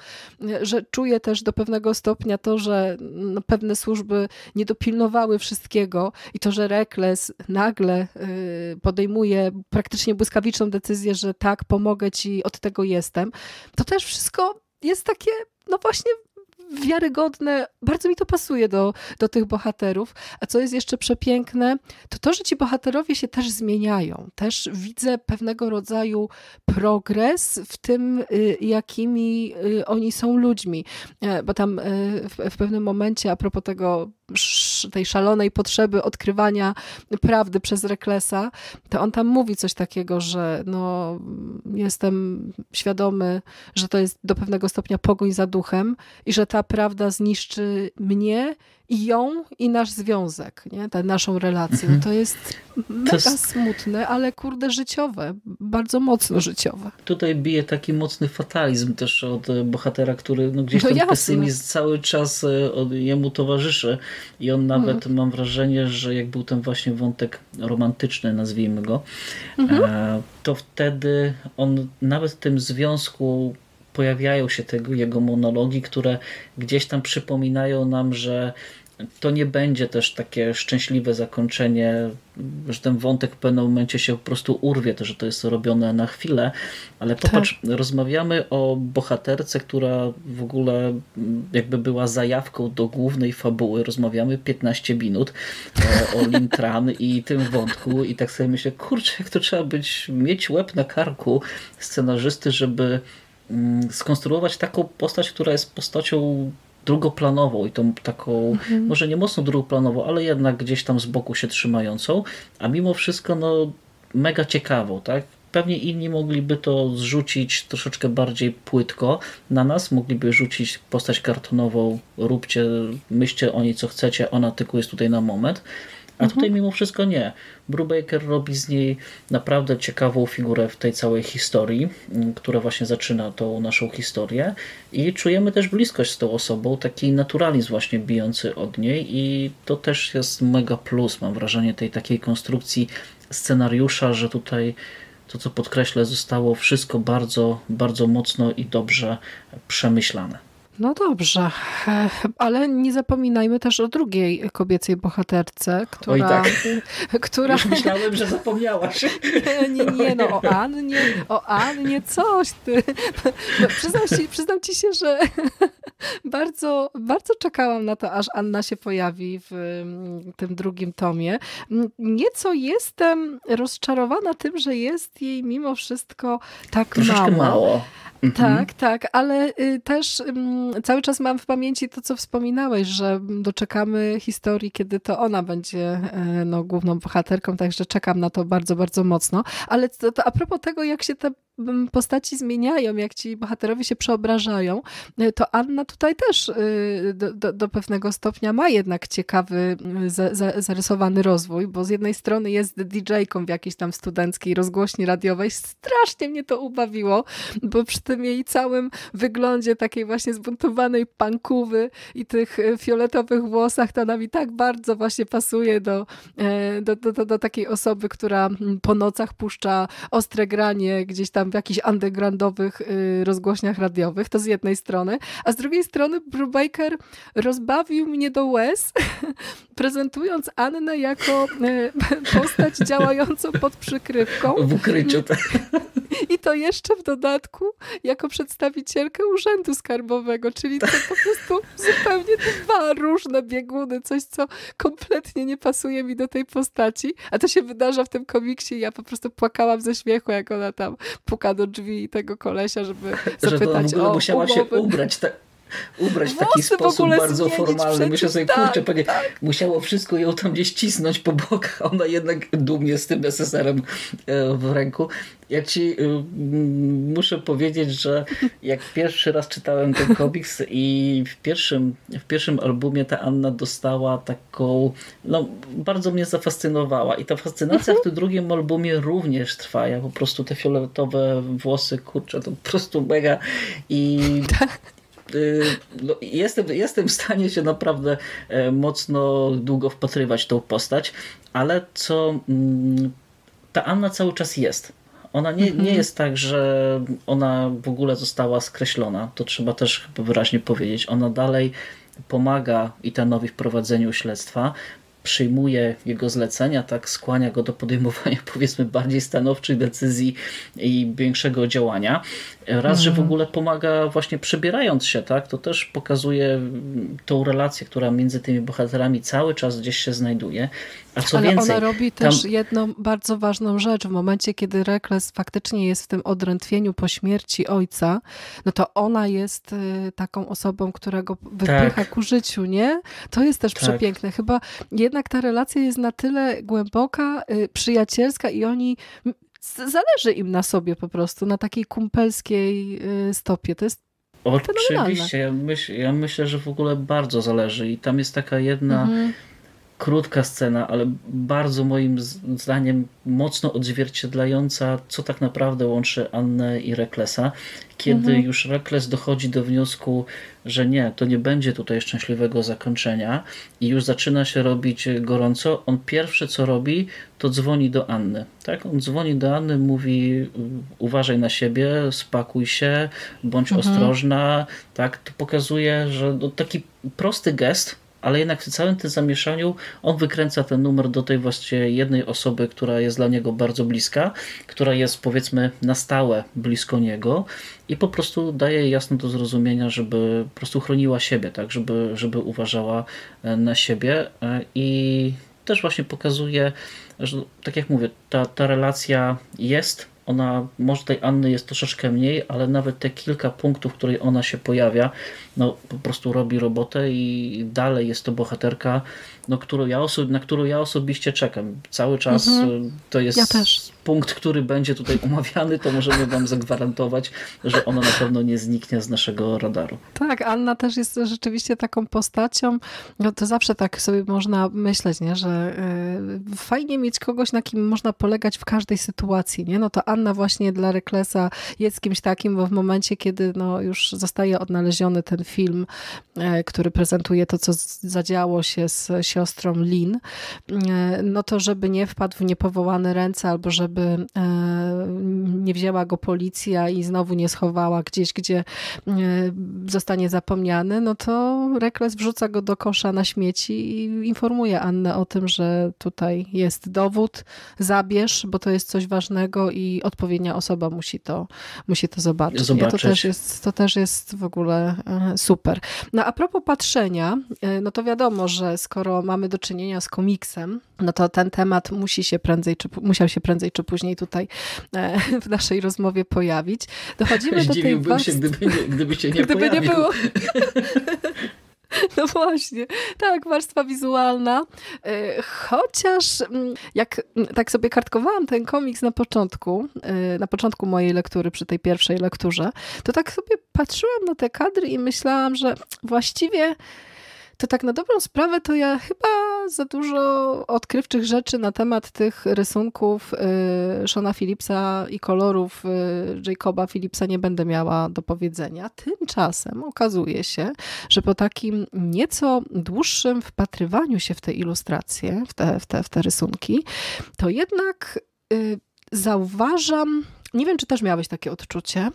że czuje też do pewnego stopnia to, że no, pewne służby nie dopilnowały wszystkiego i to, że Rekles nagle y, podejmuje praktycznie błyskawiczną decyzję, że tak, pomogę ci, od tego jestem, to też wszystko jest takie no właśnie wiarygodne, bardzo mi to pasuje do, do tych bohaterów. A co jest jeszcze przepiękne, to to, że ci bohaterowie się też zmieniają. Też widzę pewnego rodzaju progres w tym, y, jakimi y, oni są ludźmi. E, bo tam y, w, w pewnym momencie, a propos tego tej szalonej potrzeby odkrywania prawdy przez Reklesa, to on tam mówi coś takiego, że no, jestem świadomy, że to jest do pewnego stopnia pogoń za duchem i że ta prawda zniszczy mnie i ją, i nasz związek, nie? Tę naszą relację. Mhm. To jest mega to jest... smutne, ale kurde życiowe, bardzo mocno życiowe. Tutaj bije taki mocny fatalizm też od bohatera, który no, gdzieś no tam pesymizm cały czas e, od, jemu towarzyszy i on nawet, mhm. mam wrażenie, że jak był ten właśnie wątek romantyczny, nazwijmy go, mhm. E, to wtedy on nawet w tym związku pojawiają się tego jego monologi, które gdzieś tam przypominają nam, że to nie będzie też takie szczęśliwe zakończenie, że ten wątek w pewnym momencie się po prostu urwie, to, że to jest robione na chwilę, ale popatrz, tak. rozmawiamy o bohaterce, która w ogóle jakby była zajawką do głównej fabuły, rozmawiamy 15 minut o, o Lintran i tym wątku. I tak sobie myślę, kurczę, jak to trzeba być, mieć łeb na karku scenarzysty, żeby skonstruować taką postać, która jest postacią drugoplanową i tą taką, mhm. może nie mocno drugoplanową, ale jednak gdzieś tam z boku się trzymającą, a mimo wszystko no mega ciekawą, tak? Pewnie inni mogliby to zrzucić troszeczkę bardziej płytko na nas, mogliby rzucić postać kartonową, róbcie, myślcie o niej co chcecie, ona tylko jest tutaj na moment. A tutaj mhm. mimo wszystko nie. Brubaker robi z niej naprawdę ciekawą figurę w tej całej historii, mm, która właśnie zaczyna tą naszą historię i czujemy też bliskość z tą osobą, taki naturalizm właśnie bijący od niej i to też jest mega plus, mam wrażenie, tej takiej konstrukcji scenariusza, że tutaj to co podkreślę zostało wszystko bardzo, bardzo mocno i dobrze przemyślane. No dobrze, e, ale nie zapominajmy też o drugiej kobiecej bohaterce, która... Oj tak, która... Już myślałem, że zapomniałaś. Nie, nie, nie, no o Annie, o Annie coś ty. No, przyznam, ci, przyznam ci się, że bardzo, bardzo czekałam na to, aż Anna się pojawi w mm, tym drugim tomie. Nieco jestem rozczarowana tym, że jest jej mimo wszystko tak Troszeczkę mało. mało. Mhm. Tak, tak, ale y, też cały czas mam w pamięci to, co wspominałeś, że doczekamy historii, kiedy to ona będzie e, no, główną bohaterką, także czekam na to bardzo, bardzo mocno. Ale to, to a propos tego, jak się te postaci zmieniają, jak ci bohaterowie się przeobrażają, y, to Anna tutaj też y, do, do, do pewnego stopnia ma jednak ciekawy, y, za, za, zarysowany rozwój, bo z jednej strony jest DJ-ką w jakiejś tam studenckiej rozgłośni radiowej. Strasznie mnie to ubawiło, bo przy tym jej całym wyglądzie takiej właśnie zbuntowanej pankówy i tych fioletowych włosach, to ona mi tak bardzo właśnie pasuje do, do, do, do takiej osoby, która po nocach puszcza ostre granie gdzieś tam w jakichś undergroundowych y, rozgłośniach radiowych, to z jednej strony, a z drugiej strony Brubaker rozbawił mnie do łez, prezentując Annę jako y, postać działającą pod przykrywką. W ukryciu, tak. I to jeszcze w dodatku jako przedstawicielkę Urzędu Skarbowego, czyli to po prostu zupełnie dwa różne bieguny, coś, co kompletnie nie pasuje mi do tej postaci. A to się wydarza w tym komiksie i ja po prostu płakałam ze śmiechu, jak ona tam puka do drzwi tego kolesia, żeby zapytać że o musiała umowy. się ubrać tak ubrać w taki sposób bardzo formalny. Myślę sobie, tak, kurczę, tak. musiało wszystko ją tam gdzieś cisnąć po bokach, ona jednak dumnie z tym SSR-em e, w ręku. Ja ci y, muszę powiedzieć, że jak pierwszy raz czytałem ten komiks i w pierwszym, w pierwszym albumie ta Anna dostała taką, no bardzo mnie zafascynowała i ta fascynacja w mhm. tym drugim albumie również trwa. Ja po prostu te fioletowe włosy, kurczę, to po prostu mega i tak. No, jestem, jestem w stanie się naprawdę e, mocno długo wpatrywać tą postać, ale co mm, ta Anna cały czas jest. Ona nie, nie mhm. jest tak, że ona w ogóle została skreślona. To trzeba też chyba wyraźnie powiedzieć. Ona dalej pomaga Itanowi w prowadzeniu śledztwa przyjmuje jego zlecenia, tak skłania go do podejmowania powiedzmy bardziej stanowczych decyzji i większego działania. Raz, że w mhm. ogóle pomaga właśnie przebierając się, tak? To też pokazuje tą relację, która między tymi bohaterami cały czas gdzieś się znajduje. A co Ale więcej, ona robi tam... też jedną bardzo ważną rzecz. W momencie, kiedy Rekles faktycznie jest w tym odrętwieniu po śmierci ojca, no to ona jest y, taką osobą, która go wypycha tak. ku życiu, nie? To jest też tak. przepiękne. Chyba jednak ta relacja jest na tyle głęboka, y, przyjacielska i oni zależy im na sobie po prostu, na takiej kumpelskiej y, stopie. To jest Oczywiście, ja, myśl, ja myślę, że w ogóle bardzo zależy i tam jest taka jedna mhm krótka scena, ale bardzo moim zdaniem mocno odzwierciedlająca, co tak naprawdę łączy Annę i Reklesa. Kiedy mhm. już Rekles dochodzi do wniosku, że nie, to nie będzie tutaj szczęśliwego zakończenia i już zaczyna się robić gorąco, on pierwsze co robi, to dzwoni do Anny. Tak? On dzwoni do Anny, mówi uważaj na siebie, spakuj się, bądź mhm. ostrożna. Tak? To pokazuje, że no, taki prosty gest, ale jednak w całym tym zamieszaniu on wykręca ten numer do tej właściwie jednej osoby, która jest dla niego bardzo bliska, która jest powiedzmy na stałe blisko niego i po prostu daje jasno do zrozumienia, żeby po prostu chroniła siebie, tak, żeby, żeby uważała e, na siebie e, i też właśnie pokazuje, że tak jak mówię, ta, ta relacja jest ona, może tej Anny jest troszeczkę mniej, ale nawet te kilka punktów, w której ona się pojawia, no po prostu robi robotę i dalej jest to bohaterka, no, którą ja na którą ja osobiście czekam. Cały czas mhm. to jest... Ja punkt, który będzie tutaj omawiany, to możemy wam zagwarantować, że ono na pewno nie zniknie z naszego radaru. Tak, Anna też jest rzeczywiście taką postacią, no to zawsze tak sobie można myśleć, nie? że y, fajnie mieć kogoś, na kim można polegać w każdej sytuacji. Nie? No to Anna właśnie dla Reklesa jest kimś takim, bo w momencie, kiedy no, już zostaje odnaleziony ten film, y, który prezentuje to, co zadziało się z siostrą Lin, y, no to żeby nie wpadł w niepowołane ręce albo żeby e, nie wzięła go policja i znowu nie schowała gdzieś, gdzie e, zostanie zapomniany, no to Rekles wrzuca go do kosza na śmieci i informuje Annę o tym, że tutaj jest dowód, zabierz, bo to jest coś ważnego i odpowiednia osoba musi to, musi to zobaczyć. zobaczyć. To, też jest, to też jest w ogóle e, super. No a propos patrzenia, no to wiadomo, że skoro mamy do czynienia z komiksem, no to ten temat musi się prędzej czy, musiał się prędzej czy później tutaj e, w naszej rozmowie pojawić. Dochodzimy do tej warstwy... się, gdyby, nie, gdyby się nie gdyby pojawił. nie było. No właśnie, tak, warstwa wizualna. E, chociaż mm, jak mm, tak sobie kartkowałam ten komiks na początku, e, na początku mojej lektury, przy tej pierwszej lekturze, to tak sobie patrzyłam na te kadry i myślałam, że właściwie to tak na dobrą sprawę to ja chyba za dużo odkrywczych rzeczy na temat tych rysunków y, Shona Phillipsa i kolorów y, Jacoba Phillipsa nie będę miała do powiedzenia. Tymczasem okazuje się, że po takim nieco dłuższym wpatrywaniu się w te ilustracje, w te, w te, w te rysunki, to jednak y, zauważam nie wiem, czy też miałeś takie odczucie,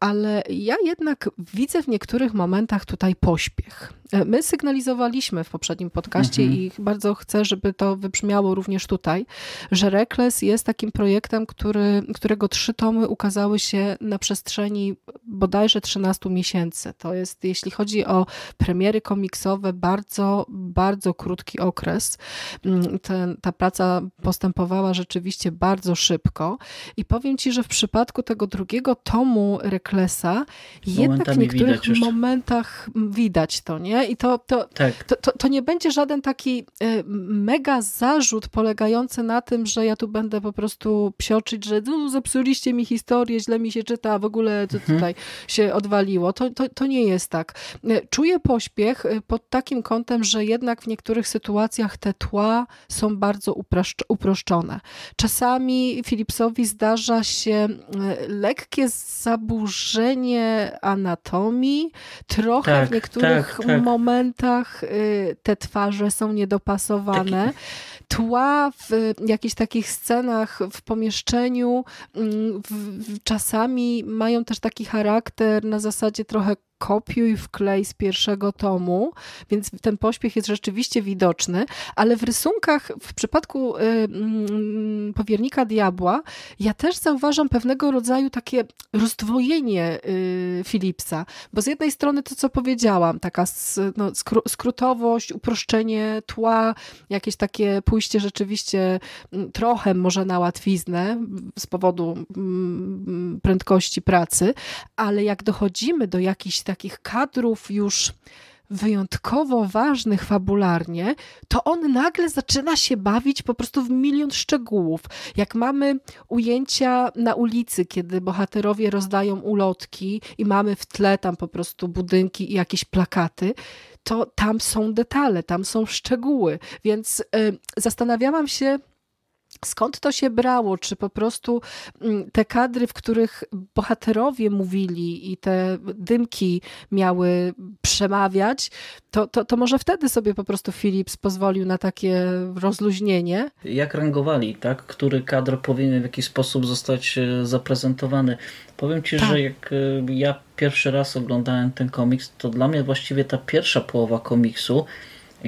ale ja jednak widzę w niektórych momentach tutaj pośpiech. My sygnalizowaliśmy w poprzednim podcaście mhm. i bardzo chcę, żeby to wybrzmiało również tutaj, że Rekles jest takim projektem, który, którego trzy tomy ukazały się na przestrzeni bodajże 13 miesięcy. To jest, jeśli chodzi o premiery komiksowe, bardzo, bardzo krótki okres. Mm, ten, ta praca postępowała rzeczywiście bardzo szybko i powiem Ci, że w przypadku tego drugiego tomu Reklesa jednak w niektórych momentach widać to, nie? I to, to, tak. to, to, to, nie będzie żaden taki y, mega zarzut polegający na tym, że ja tu będę po prostu psioczyć, że no, zepsuliście mi historię, źle mi się czyta, w ogóle to mhm. tutaj się odwaliło. To, to, to nie jest tak. Y, czuję pośpiech y, pod takim kątem, że jednak w niektórych sytuacjach te tła są bardzo uproszczone. Czasami Philipsowi zdarza się lekkie zaburzenie anatomii, trochę tak, w niektórych tak, tak. momentach y, te twarze są niedopasowane. Taki tła w jakichś takich scenach w pomieszczeniu mm, w, w, czasami mają też taki charakter na zasadzie trochę kopiuj wklej z pierwszego tomu, więc ten pośpiech jest rzeczywiście widoczny, ale w rysunkach, w przypadku y, y, powiernika diabła, ja też zauważam pewnego rodzaju takie rozdwojenie y, Philipsa, bo z jednej strony to, co powiedziałam, taka no, skrótowość, uproszczenie tła, jakieś takie pójście rzeczywiście mm, trochę może na łatwiznę z powodu mm, prędkości pracy, ale jak dochodzimy do jakichś takich kadrów już wyjątkowo ważnych fabularnie, to on nagle zaczyna się bawić po prostu w milion szczegółów. Jak mamy ujęcia na ulicy, kiedy bohaterowie rozdają ulotki i mamy w tle tam po prostu budynki i jakieś plakaty, to tam są detale, tam są szczegóły. Więc y, zastanawiałam się, Skąd to się brało? Czy po prostu mm, te kadry, w których bohaterowie mówili i te dymki miały przemawiać, to, to, to może wtedy sobie po prostu Philips pozwolił na takie rozluźnienie? Jak rangowali, tak? Który kadr powinien w jakiś sposób zostać e, zaprezentowany? Powiem Ci, tak. że jak e, ja pierwszy raz oglądałem ten komiks, to dla mnie właściwie ta pierwsza połowa komiksu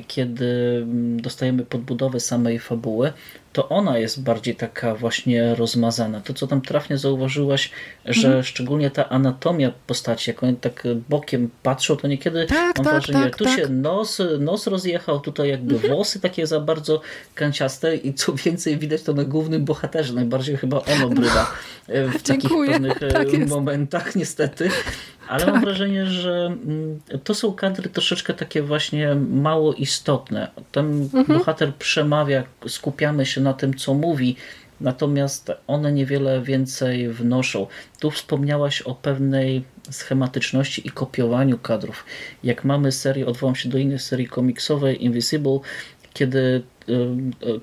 kiedy mm, dostajemy podbudowę samej fabuły, to ona jest bardziej taka właśnie rozmazana. To, co tam trafnie zauważyłaś, że mhm. szczególnie ta anatomia postaci, jak oni tak bokiem patrzą, to niekiedy tak, mam tak, wrażenie, tak, tu tak. się nos, nos rozjechał, tutaj jakby mhm. włosy takie za bardzo kanciaste i co więcej widać to na głównym bohaterze. Najbardziej chyba on obrywa e, w takich pewnych tak e, momentach niestety. Ale tak. mam wrażenie, że mm, to są kadry troszeczkę takie właśnie mało istotne. Ten mhm. bohater przemawia, skupiamy się na tym, co mówi, natomiast one niewiele więcej wnoszą. Tu wspomniałaś o pewnej schematyczności i kopiowaniu kadrów. Jak mamy serię, odwołam się do innej serii komiksowej, Invisible, kiedy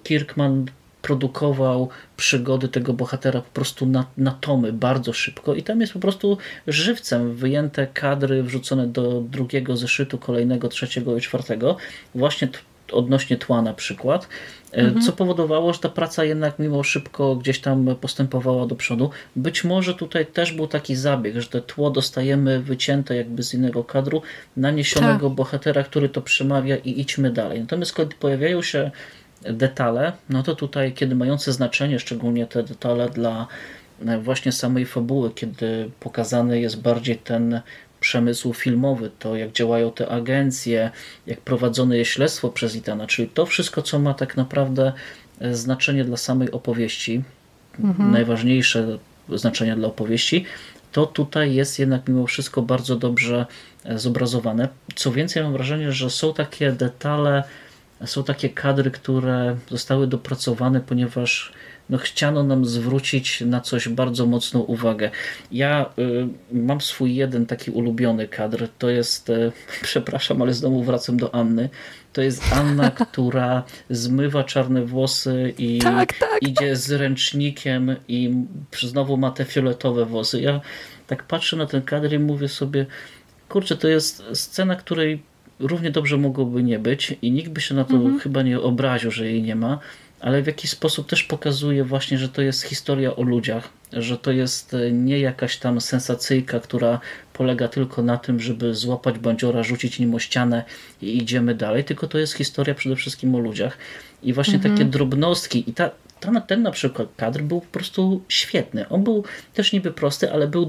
Kirkman produkował przygody tego bohatera po prostu na, na tomy bardzo szybko i tam jest po prostu żywcem wyjęte kadry wrzucone do drugiego zeszytu, kolejnego, trzeciego i czwartego właśnie odnośnie tła na przykład, mhm. co powodowało, że ta praca jednak mimo szybko gdzieś tam postępowała do przodu. Być może tutaj też był taki zabieg, że te tło dostajemy wycięte jakby z innego kadru, naniesionego tak. bohatera, który to przemawia i idźmy dalej. Natomiast kiedy pojawiają się detale, no to tutaj, kiedy mające znaczenie, szczególnie te detale dla e, właśnie samej fabuły, kiedy pokazany jest bardziej ten przemysł filmowy, to jak działają te agencje, jak prowadzone jest śledztwo przez Itana, czyli to wszystko, co ma tak naprawdę e, znaczenie dla samej opowieści, mhm. najważniejsze znaczenie dla opowieści, to tutaj jest jednak mimo wszystko bardzo dobrze e, zobrazowane. Co więcej, mam wrażenie, że są takie detale, są takie kadry, które zostały dopracowane, ponieważ no, chciano nam zwrócić na coś bardzo mocną uwagę. Ja y, mam swój jeden taki ulubiony kadr, to jest, y, przepraszam, ale znowu wracam do Anny, to jest Anna, która zmywa czarne włosy i tak, tak, idzie tak. z ręcznikiem i znowu ma te fioletowe włosy. Ja tak patrzę na ten kadr i mówię sobie, kurczę, to jest scena, której równie dobrze mogłoby nie być i nikt by się na to mhm. chyba nie obraził, że jej nie ma, ale w jakiś sposób też pokazuje właśnie, że to jest historia o ludziach, że to jest e, nie jakaś tam sensacyjka, która polega tylko na tym, żeby złapać bandziora, rzucić nim o ścianę i idziemy dalej, tylko to jest historia przede wszystkim o ludziach. I właśnie mhm. takie drobnostki i ta, ta, ten na przykład kadr był po prostu świetny. On był też niby prosty, ale był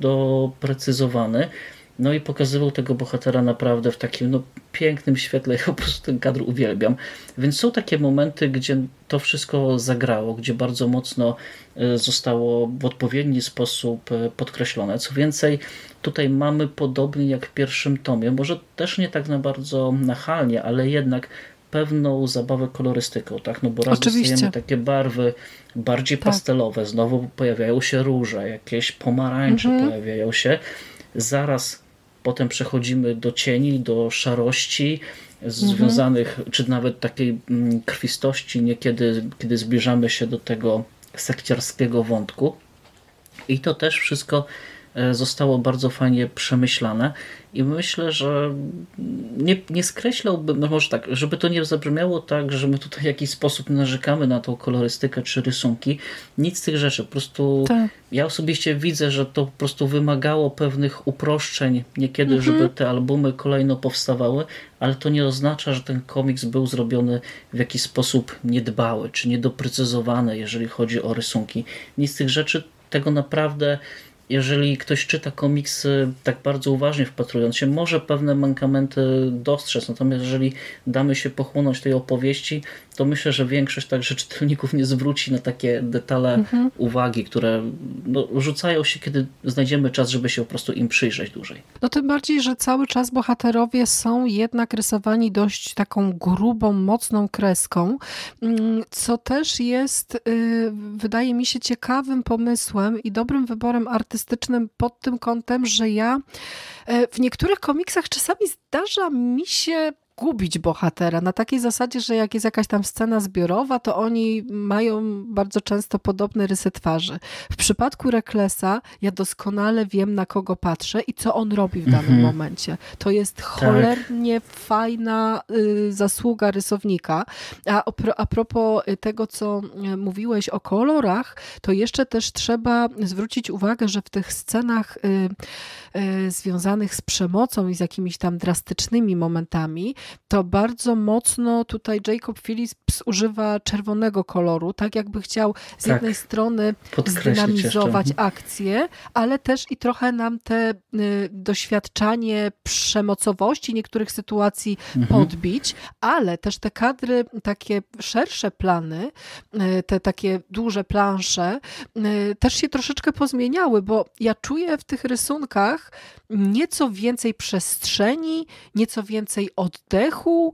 doprecyzowany no i pokazywał tego bohatera naprawdę w takim no, pięknym świetle. Ja po prostu ten kadr uwielbiam. Więc są takie momenty, gdzie to wszystko zagrało, gdzie bardzo mocno e, zostało w odpowiedni sposób e, podkreślone. Co więcej, tutaj mamy podobnie jak w pierwszym tomie, może też nie tak na bardzo nachalnie, ale jednak pewną zabawę kolorystyką, tak? No bo raz Oczywiście. dostajemy takie barwy bardziej tak. pastelowe, znowu pojawiają się róże, jakieś pomarańcze mhm. pojawiają się. Zaraz Potem przechodzimy do cieni, do szarości związanych, mhm. czy nawet takiej mm, krwistości niekiedy, kiedy zbliżamy się do tego sekciarskiego wątku. I to też wszystko zostało bardzo fajnie przemyślane i myślę, że nie, nie skreślałbym, no może tak, żeby to nie zabrzmiało tak, że my tutaj w jakiś sposób narzekamy na tą kolorystykę czy rysunki. Nic z tych rzeczy. Po prostu tak. ja osobiście widzę, że to po prostu wymagało pewnych uproszczeń niekiedy, mhm. żeby te albumy kolejno powstawały, ale to nie oznacza, że ten komiks był zrobiony w jakiś sposób niedbały czy niedoprecyzowany, jeżeli chodzi o rysunki. Nic z tych rzeczy tego naprawdę jeżeli ktoś czyta komiksy tak bardzo uważnie wpatrując się, może pewne mankamenty dostrzec. Natomiast jeżeli damy się pochłonąć tej opowieści, to myślę, że większość także czytelników nie zwróci na takie detale mhm. uwagi, które no, rzucają się, kiedy znajdziemy czas, żeby się po prostu im przyjrzeć dłużej. No tym bardziej, że cały czas bohaterowie są jednak rysowani dość taką grubą, mocną kreską, mm, co też jest, y, wydaje mi się, ciekawym pomysłem i dobrym wyborem artystycznym pod tym kątem, że ja e, w niektórych komiksach czasami zdarza mi się gubić bohatera na takiej zasadzie, że jak jest jakaś tam scena zbiorowa, to oni mają bardzo często podobne rysy twarzy. W przypadku Reklesa ja doskonale wiem, na kogo patrzę i co on robi w danym mhm. momencie. To jest tak. cholernie tak. fajna y, zasługa rysownika. A, a propos tego, co y, mówiłeś o kolorach, to jeszcze też trzeba zwrócić uwagę, że w tych scenach y, y, związanych z przemocą i z jakimiś tam drastycznymi momentami, to bardzo mocno tutaj Jacob Phillips używa czerwonego koloru, tak jakby chciał z tak. jednej strony zdynamizować jeszcze. akcję, ale też i trochę nam te y, doświadczanie przemocowości niektórych sytuacji mhm. podbić, ale też te kadry, takie szersze plany, y, te takie duże plansze y, też się troszeczkę pozmieniały, bo ja czuję w tych rysunkach nieco więcej przestrzeni, nieco więcej oddechu,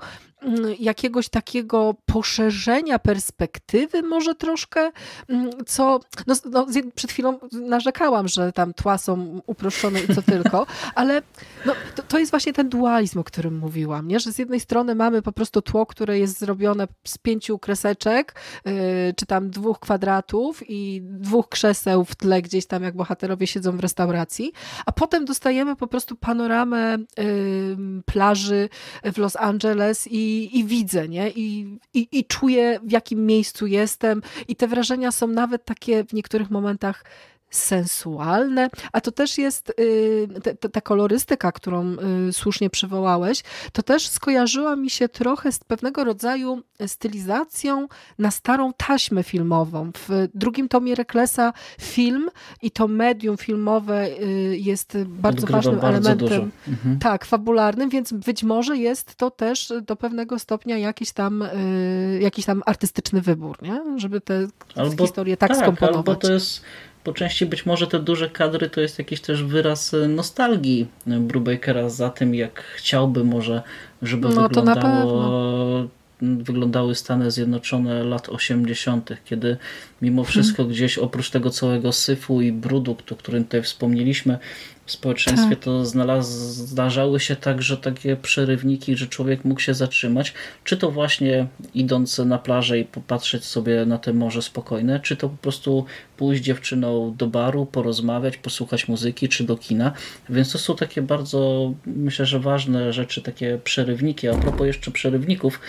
jakiegoś takiego poszerzenia perspektywy może troszkę, mm, co no, no, przed chwilą narzekałam, że tam tła są uproszczone i co tylko, ale no, to, to, jest właśnie ten dualizm, o którym mówiłam, nie? że z jednej strony mamy po prostu tło, które jest zrobione z pięciu kreseczek, yy, czy tam dwóch kwadratów i dwóch krzeseł w tle gdzieś tam, jak bohaterowie siedzą w restauracji, a potem dostajemy po prostu panoramę yy, plaży w Los Angeles i, i widzę, nie? I, i, I czuję, w jakim miejscu jestem i te wrażenia są nawet takie w niektórych momentach sensualne, a to też jest y, ta kolorystyka, którą y, słusznie przywołałeś, to też skojarzyła mi się trochę z pewnego rodzaju stylizacją na starą taśmę filmową. W drugim tomie Reklesa film i to medium filmowe y, jest bardzo Odgrywa ważnym bardzo elementem mhm. tak, fabularnym, więc być może jest to też do pewnego stopnia jakiś tam, jakiś tam artystyczny wybór, nie? żeby te albo, historie tak, tak skomponować. Albo to jest po części być może te duże kadry to jest jakiś też wyraz e, nostalgii Brubakera za tym, jak chciałby może, żeby no, wyglądało wyglądały Stany Zjednoczone lat 80., kiedy mimo wszystko gdzieś oprócz tego całego syfu i brudu, o którym tutaj wspomnieliśmy, w społeczeństwie, tak. to znalaz, zdarzały się także takie przerywniki, że człowiek mógł się zatrzymać, czy to właśnie idąc na plażę i popatrzeć sobie na te morze spokojne, czy to po prostu pójść dziewczyną do baru, porozmawiać, posłuchać muzyki, czy do kina. Więc to są takie bardzo, myślę, że ważne rzeczy, takie przerywniki. A propos jeszcze przerywników,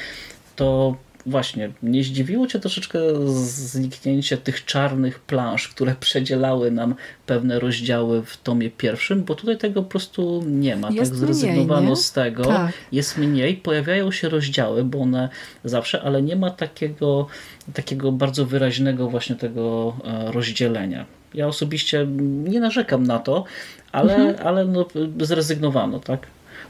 to właśnie, nie zdziwiło Cię troszeczkę zniknięcie tych czarnych plansz, które przedzielały nam pewne rozdziały w tomie pierwszym, bo tutaj tego po prostu nie ma. Jest tak zrezygnowano mniej, z tego. Tak. Jest mniej, pojawiają się rozdziały, bo one zawsze, ale nie ma takiego, takiego bardzo wyraźnego właśnie tego e, rozdzielenia. Ja osobiście nie narzekam na to, ale, mhm. ale no, zrezygnowano, tak?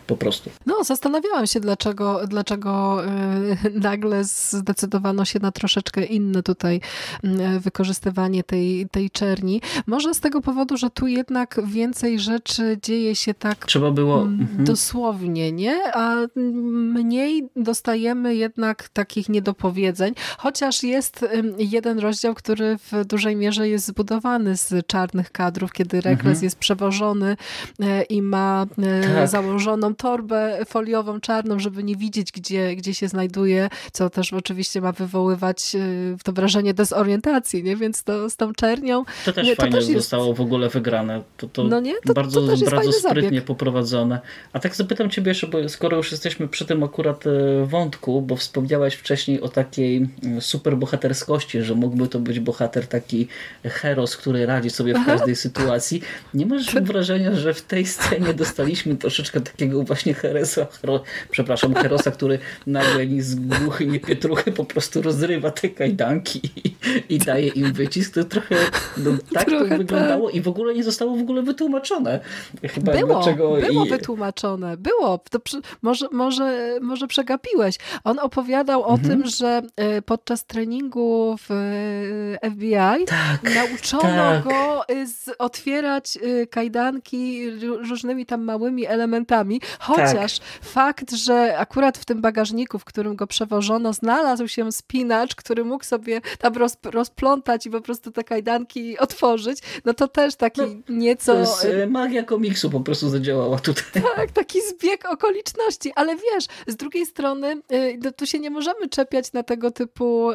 Po prostu. No, zastanawiałam się, dlaczego, dlaczego y, nagle zdecydowano się na troszeczkę inne tutaj y, wykorzystywanie tej, tej czerni. Może z tego powodu, że tu jednak więcej rzeczy dzieje się tak Trzeba było mm, mhm. dosłownie, nie? A mniej dostajemy jednak takich niedopowiedzeń, chociaż jest jeden rozdział, który w dużej mierze jest zbudowany z czarnych kadrów, kiedy Rekles mhm. jest przewożony y, i ma tak. założoną torbę foliową czarną, żeby nie widzieć, gdzie, gdzie się znajduje, co też oczywiście ma wywoływać y, to wrażenie dezorientacji, nie? Więc to z tą czernią... To też nie, fajnie to też jest... zostało w ogóle wygrane. To, to, no nie? to bardzo, to bardzo sprytnie zabieg. poprowadzone. A tak zapytam ciebie jeszcze, bo skoro już jesteśmy przy tym akurat e, wątku, bo wspomniałaś wcześniej o takiej mm, superbohaterskości, że mógłby to być bohater taki heros, który radzi sobie w każdej sytuacji. Nie masz wrażenia, że w tej scenie dostaliśmy troszeczkę takiego właśnie Heresa, hero, przepraszam, Herosa, który nagle z głuchy, nie pietruchy po prostu rozrywa te kajdanki i, i daje im wycisk. To trochę no, tak trochę to wyglądało tak. i w ogóle nie zostało w ogóle wytłumaczone. Chyba było, dlaczego było i... wytłumaczone. Było. To przy, może, może, może przegapiłeś. On opowiadał o mhm. tym, że e, podczas treningu w e, FBI tak, nauczono tak. go e, z, otwierać kajdanki różnymi tam małymi elementami, Chociaż tak. fakt, że akurat w tym bagażniku, w którym go przewożono, znalazł się spinacz, który mógł sobie tam roz, rozplątać i po prostu te kajdanki otworzyć, no to też taki no, nieco... To jest e, magia komiksu po prostu zadziałała tutaj. Tak, taki zbieg okoliczności, ale wiesz, z drugiej strony e, tu się nie możemy czepiać na tego typu,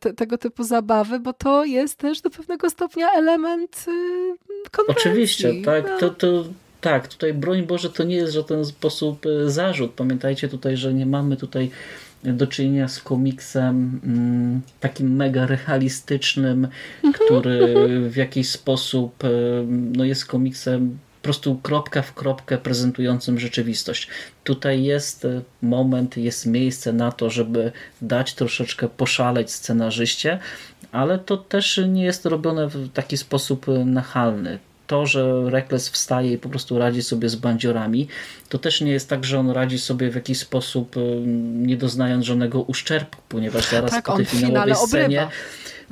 te, tego typu zabawy, bo to jest też do pewnego stopnia element konwencji. Oczywiście, tak. No. To, to tak, tutaj broń Boże to nie jest w żaden sposób e, zarzut. Pamiętajcie tutaj, że nie mamy tutaj do czynienia z komiksem mm, takim mega realistycznym, mhm, który w jakiś sposób e, no jest komiksem po prostu kropka w kropkę prezentującym rzeczywistość. Tutaj jest e, moment, jest miejsce na to, żeby dać troszeczkę poszaleć scenarzyście, ale to też nie jest robione w taki sposób nachalny to, że Rekles wstaje i po prostu radzi sobie z bandziorami, to też nie jest tak, że on radzi sobie w jakiś sposób nie doznając żadnego uszczerbku, ponieważ zaraz tak, po tej finałowej scenie obrywa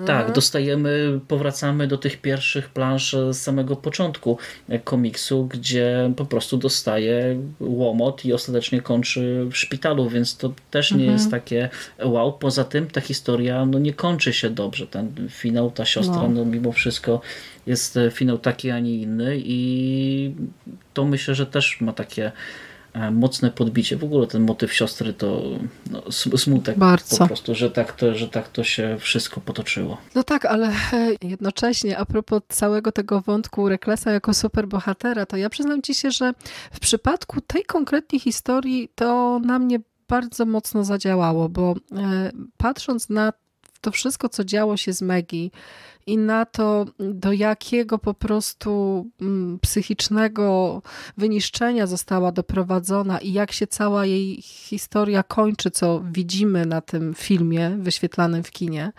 Tak, mhm. dostajemy, powracamy do tych pierwszych planż z samego początku komiksu, gdzie po prostu dostaje łomot i ostatecznie kończy w szpitalu, więc to też nie mhm. jest takie wow. Poza tym ta historia no, nie kończy się dobrze. Ten finał, ta siostra, no. no mimo wszystko jest finał taki, a nie inny i to myślę, że też ma takie E, mocne podbicie. W ogóle ten motyw siostry to no, smutek Bardzo. po prostu, że tak, to, że tak to się wszystko potoczyło. No tak, ale e, jednocześnie a propos całego tego wątku Reklesa jako superbohatera, to ja przyznam ci się, że w przypadku tej konkretnej historii to na mnie bardzo mocno zadziałało, bo e, patrząc na to wszystko, co działo się z Maggie, i na to, do jakiego po prostu mm, psychicznego wyniszczenia została doprowadzona i jak się cała jej historia kończy, co widzimy na tym filmie wyświetlanym w kinie,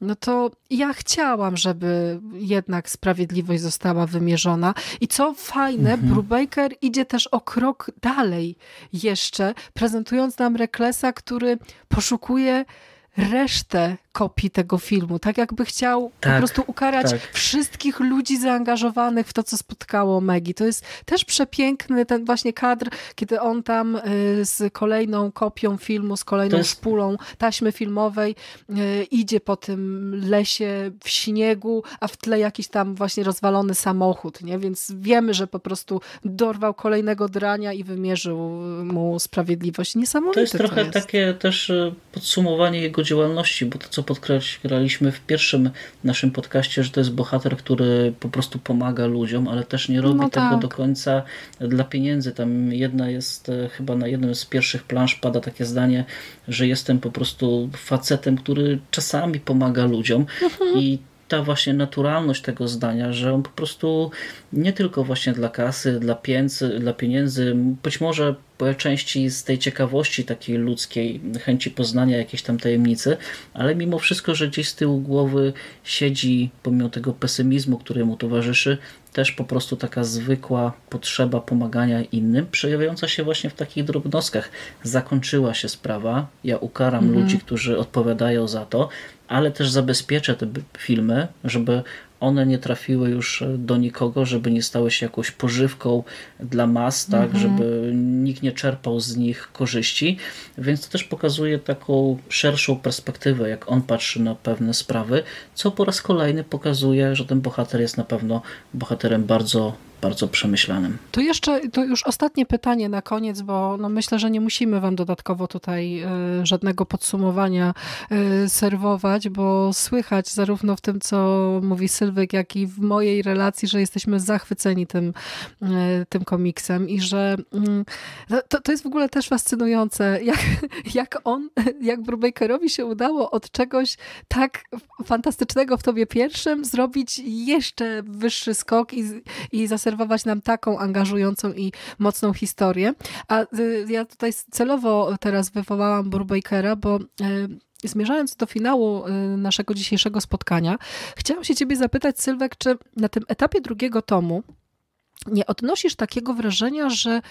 no to ja chciałam, żeby jednak sprawiedliwość została wymierzona. I co fajne, mhm. Brubaker idzie też o krok dalej jeszcze, prezentując nam Reklesa, który poszukuje resztę kopii tego filmu. Tak jakby chciał tak, po prostu ukarać tak. wszystkich ludzi zaangażowanych w to, co spotkało Megi. To jest też przepiękny ten właśnie kadr, kiedy on tam y, z kolejną kopią filmu, z kolejną jest... szpulą taśmy filmowej y, idzie po tym lesie w śniegu, a w tle jakiś tam właśnie rozwalony samochód, nie? Więc wiemy, że po prostu dorwał kolejnego drania i wymierzył mu sprawiedliwość. Niesamowite to jest trochę to jest. takie też y, podsumowanie jego działalności, bo to, co podkreślaliśmy w pierwszym naszym podcaście, że to jest bohater, który po prostu pomaga ludziom, ale też nie robi no tego tak. do końca dla pieniędzy. Tam jedna jest, e, chyba na jednym z pierwszych plansz pada takie zdanie, że jestem po prostu facetem, który czasami pomaga ludziom mhm. i ta właśnie naturalność tego zdania, że on po prostu nie tylko właśnie dla kasy, dla pieniędzy, dla pieniędzy być może po części z tej ciekawości takiej ludzkiej, chęci poznania jakiejś tam tajemnicy, ale mimo wszystko, że gdzieś z tyłu głowy siedzi, pomimo tego pesymizmu, który mu towarzyszy, też po prostu taka zwykła potrzeba pomagania innym, przejawiająca się właśnie w takich drobnostkach. Zakończyła się sprawa, ja ukaram mhm. ludzi, którzy odpowiadają za to, ale też zabezpieczę te filmy, żeby one nie trafiły już do nikogo, żeby nie stały się jakąś pożywką dla mas, tak, mhm. żeby nikt nie czerpał z nich korzyści, więc to też pokazuje taką szerszą perspektywę, jak on patrzy na pewne sprawy, co po raz kolejny pokazuje, że ten bohater jest na pewno bohaterem bardzo bardzo przemyślanym. To jeszcze, to już ostatnie pytanie na koniec, bo no myślę, że nie musimy wam dodatkowo tutaj y, żadnego podsumowania y, serwować, bo słychać zarówno w tym, co mówi Sylwek, jak i w mojej relacji, że jesteśmy zachwyceni tym, y, tym komiksem i że mm, to, to jest w ogóle też fascynujące, jak, jak on, jak Brubakerowi się udało od czegoś tak fantastycznego w tobie pierwszym zrobić jeszcze wyższy skok i, i zaserwować zaserwować nam taką angażującą i mocną historię. A y, ja tutaj celowo teraz wywołałam Brubakera, bo y, zmierzając do finału y, naszego dzisiejszego spotkania, chciałam się ciebie zapytać, Sylwek, czy na tym etapie drugiego tomu nie odnosisz takiego wrażenia, że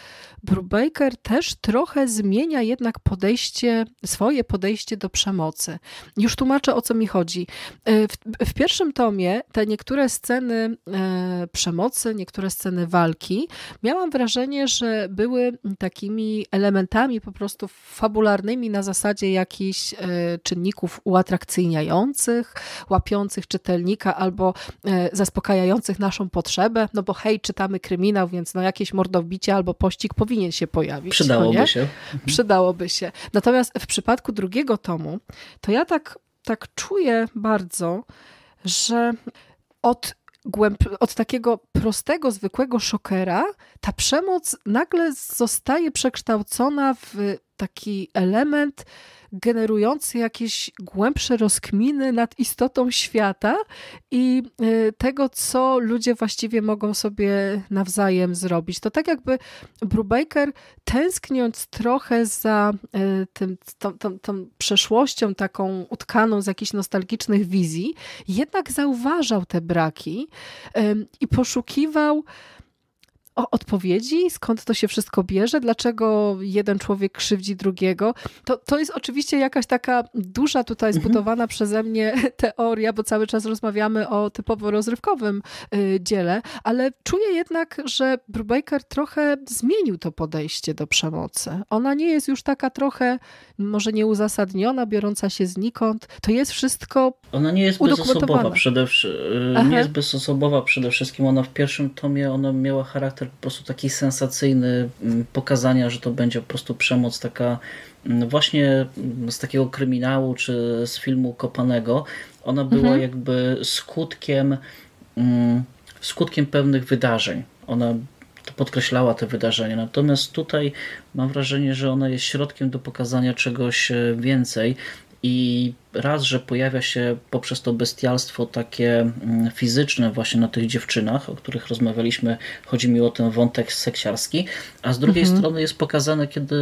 Brubaker też trochę zmienia jednak podejście, swoje podejście do przemocy. Już tłumaczę, o co mi chodzi. E, w, w pierwszym tomie te niektóre sceny e, przemocy, niektóre sceny walki, miałam wrażenie, że były takimi elementami po prostu fabularnymi na zasadzie jakichś e, czynników uatrakcyjniających, łapiących czytelnika albo e, zaspokajających naszą potrzebę, no bo hej, czytamy kryminał, więc no jakieś mordobicie albo pościg powinien się pojawić. Przydałoby no się. Mhm. Przydałoby się. Natomiast w przypadku drugiego tomu, to ja tak, tak czuję bardzo, że od od takiego prostego, zwykłego szokera, ta przemoc nagle zostaje przekształcona w taki element generujący jakieś głębsze rozkminy nad istotą świata i y, tego, co ludzie właściwie mogą sobie nawzajem zrobić. To tak jakby Brubaker tęskniąc trochę za y, tym, tą, tą, tą przeszłością taką utkaną z jakichś nostalgicznych wizji, jednak zauważał te braki i poszukiwał odpowiedzi, skąd to się wszystko bierze, dlaczego jeden człowiek krzywdzi drugiego. To, to jest oczywiście jakaś taka duża tutaj mhm. zbudowana przeze mnie teoria, bo cały czas rozmawiamy o typowo rozrywkowym y, dziele, ale czuję jednak, że Brubaker trochę zmienił to podejście do przemocy. Ona nie jest już taka trochę, może nieuzasadniona, biorąca się znikąd. To jest wszystko Ona nie jest bezosobowa przede wszystkim. Y, nie jest bezosobowa przede wszystkim. Ona w pierwszym tomie ona miała charakter po prostu taki sensacyjny, mm, pokazania, że to będzie po prostu przemoc taka mm, właśnie mm, z takiego kryminału czy z filmu Kopanego. Ona była mhm. jakby skutkiem skutkiem pewnych wydarzeń. Ona podkreślała te wydarzenia. Natomiast tutaj mam wrażenie, że ona jest środkiem do pokazania czegoś e, więcej. I raz, że pojawia się poprzez to bestialstwo takie mm, fizyczne właśnie na tych dziewczynach, o których rozmawialiśmy, chodzi mi o ten wątek seksiarski, a z drugiej mhm. strony jest pokazane, kiedy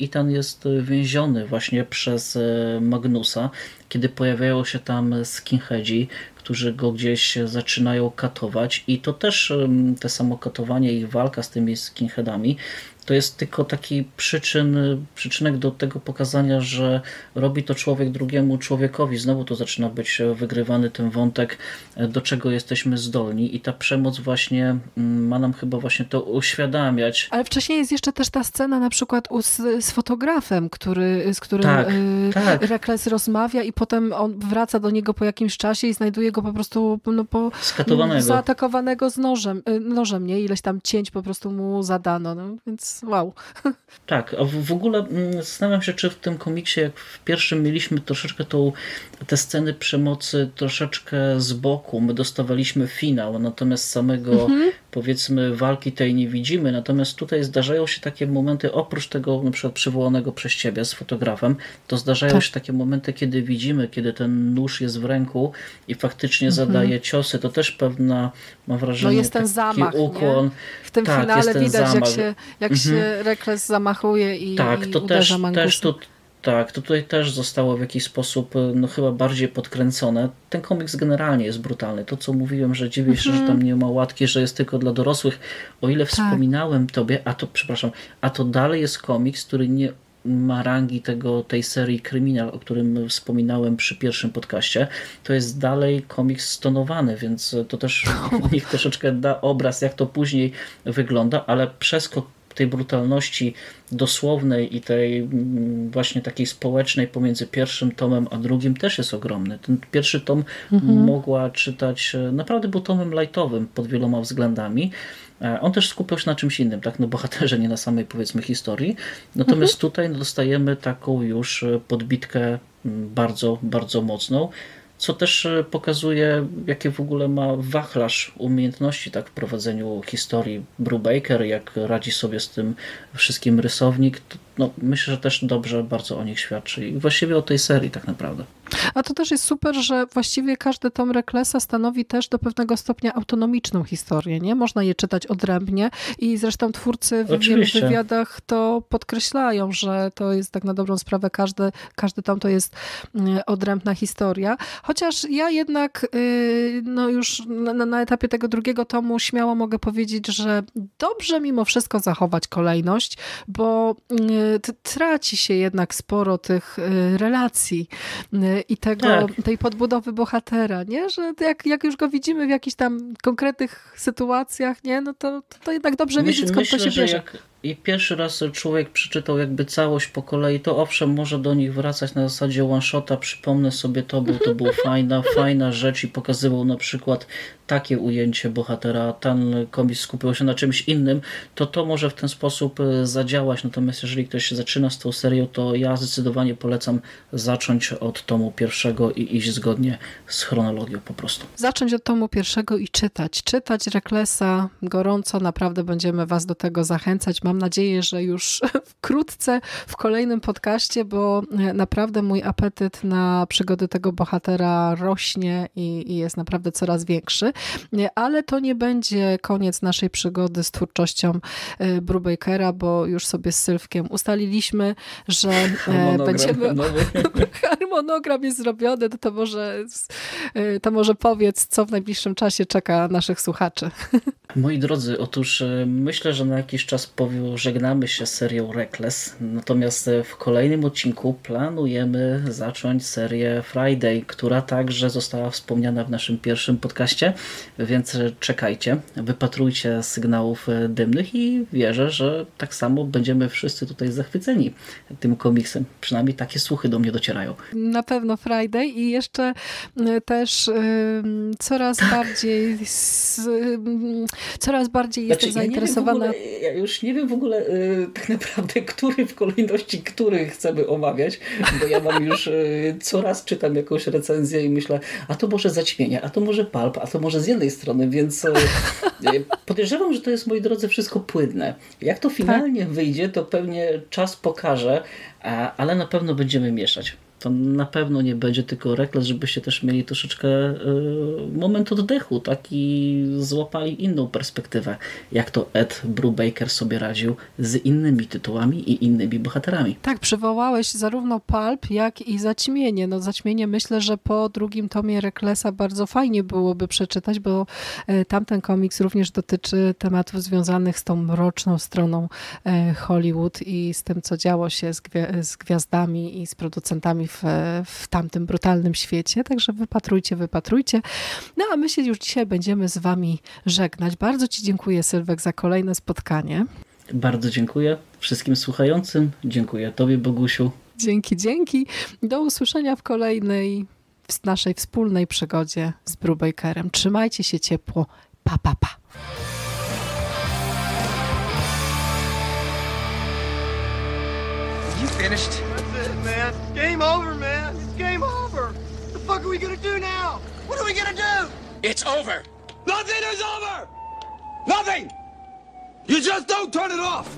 Ethan jest więziony właśnie przez e, Magnusa, kiedy pojawiają się tam skinheadzi, którzy go gdzieś zaczynają katować i to też te samo katowanie i walka z tymi skinheadami to jest tylko taki przyczyn, przyczynek do tego pokazania, że robi to człowiek drugiemu człowiekowi. Znowu to zaczyna być wygrywany ten wątek, do czego jesteśmy zdolni i ta przemoc właśnie mm, ma nam chyba właśnie to uświadamiać. Ale wcześniej jest jeszcze też ta scena na przykład z, z fotografem, który, z którym tak, y, tak. Rekles rozmawia i potem on wraca do niego po jakimś czasie i znajduje go po prostu no, po, zaatakowanego z nożem, y, nożem, nie? Ileś tam cięć po prostu mu zadano, no, więc wow. Tak, a w ogóle mm, zastanawiam się, czy w tym komiksie, jak w pierwszym mieliśmy troszeczkę tą, te sceny przemocy troszeczkę z boku, my dostawaliśmy finał, natomiast samego mhm. powiedzmy walki tej nie widzimy, natomiast tutaj zdarzają się takie momenty, oprócz tego na przykład przywołanego przez ciebie z fotografem, to zdarzają tak. się takie momenty, kiedy widzimy, kiedy ten nóż jest w ręku i faktycznie mhm. zadaje ciosy, to też pewna, mam wrażenie, no jest ten zamach, ukłon. Nie? W tym tak, finale widać, jak się, jak mhm. Rekles zamachuje i, tak, i to też, też tu, tak, to tutaj też zostało w jakiś sposób no chyba bardziej podkręcone. Ten komiks generalnie jest brutalny. To co mówiłem, że dziwię się, że tam mhm. nie ma łatki, że jest tylko dla dorosłych. O ile tak. wspominałem tobie, a to przepraszam, a to dalej jest komiks, który nie ma rangi tego, tej serii Kryminal, o którym wspominałem przy pierwszym podcaście, to jest dalej komiks stonowany, więc to też niech troszeczkę da obraz, jak to później wygląda, ale przeskok tej brutalności dosłownej i tej mm, właśnie takiej społecznej pomiędzy pierwszym tomem a drugim też jest ogromny. Ten pierwszy tom mhm. mogła czytać, e, naprawdę był tomem lightowym pod wieloma względami. E, on też skupiał się na czymś innym, tak, no bohaterze, nie na samej powiedzmy historii. Natomiast mhm. tutaj dostajemy taką już e, podbitkę mm, bardzo, bardzo mocną co też e, pokazuje, jakie w ogóle ma wachlarz umiejętności tak, w prowadzeniu historii Brubaker, jak radzi sobie z tym wszystkim rysownik. No, myślę, że też dobrze bardzo o nich świadczy i właściwie o tej serii tak naprawdę. A to też jest super, że właściwie każdy tom Reklesa stanowi też do pewnego stopnia autonomiczną historię, nie? Można je czytać odrębnie i zresztą twórcy w Oczywiście. wielu wywiadach to podkreślają, że to jest tak na dobrą sprawę każdy, każdy tom to jest mm, odrębna historia. Chociaż ja jednak y, no już na, na etapie tego drugiego tomu śmiało mogę powiedzieć, że dobrze mimo wszystko zachować kolejność, bo y, traci się jednak sporo tych y, relacji i tego, tak. tej podbudowy bohatera, nie? Że jak, jak już go widzimy w jakichś tam konkretnych sytuacjach, nie? No to, to jednak dobrze Myśl, wiedzieć, skąd myślę, to się bierze. Jak i pierwszy raz człowiek przeczytał jakby całość po kolei, to owszem, może do nich wracać na zasadzie one-shota, przypomnę sobie to, był, to była fajna, fajna rzecz i pokazywał na przykład takie ujęcie bohatera, ten komiks skupił się na czymś innym, to to może w ten sposób e, zadziałać. Natomiast jeżeli ktoś się zaczyna z tą serią, to ja zdecydowanie polecam zacząć od tomu pierwszego i iść zgodnie z chronologią po prostu. Zacząć od tomu pierwszego i czytać. Czytać Reklesa gorąco, naprawdę będziemy Was do tego zachęcać. Mam mam nadzieję, że już wkrótce w kolejnym podcaście, bo naprawdę mój apetyt na przygody tego bohatera rośnie i, i jest naprawdę coraz większy. Ale to nie będzie koniec naszej przygody z twórczością Brubakera, bo już sobie z Sylwkiem ustaliliśmy, że będziemy... Harmonogram jest zrobiony, to, to może, to może powiedz, co w najbliższym czasie czeka naszych słuchaczy. Moi drodzy, otóż e, myślę, że na jakiś czas pożegnamy się z serią Reckless, natomiast e, w kolejnym odcinku planujemy zacząć serię Friday, która także została wspomniana w naszym pierwszym podcaście, więc czekajcie, wypatrujcie sygnałów e, dymnych i wierzę, że tak samo będziemy wszyscy tutaj zachwyceni tym komiksem. Przynajmniej takie słuchy do mnie docierają. Na pewno Friday i jeszcze też coraz bardziej coraz bardziej jestem znaczy, zainteresowana. Ja, ogóle, ja, już nie wiem w ogóle y, tak naprawdę, który w kolejności, który chcemy omawiać, bo ja mam już y, coraz czytam jakąś recenzję i myślę, a to może zaćmienie, a to może palp, a to może z jednej strony, więc y, podejrzewam, że to jest, moi drodzy, wszystko płynne. Jak to finalnie tak. wyjdzie, to pewnie czas pokaże, a, ale na pewno będziemy mieszać to na pewno nie będzie tylko reklam, żebyście też mieli troszeczkę y, moment oddechu, tak? I złapali inną perspektywę, jak to Ed Brubaker sobie radził z innymi tytułami i innymi bohaterami. Tak, przywołałeś zarówno Pulp, jak i Zaćmienie. No Zaćmienie myślę, że po drugim tomie Reklesa bardzo fajnie byłoby przeczytać, bo y, tamten komiks również dotyczy tematów związanych z tą mroczną stroną y, Hollywood i z tym, co działo się z gwiazdami i z producentami w, w tamtym brutalnym świecie. Także wypatrujcie, wypatrujcie. No a my się już dzisiaj będziemy z Wami żegnać. Bardzo Ci dziękuję, Sylwek, za kolejne spotkanie. Bardzo dziękuję wszystkim słuchającym. Dziękuję Tobie, Bogusiu. Dzięki, dzięki. Do usłyszenia w kolejnej w naszej wspólnej przygodzie z Brubakerem. Trzymajcie się ciepło. Pa, pa, pa. You finished? Game over, man. It's game over. What the fuck are we gonna do now? What are we gonna do? It's over. Nothing is over. Nothing. You just don't turn it off.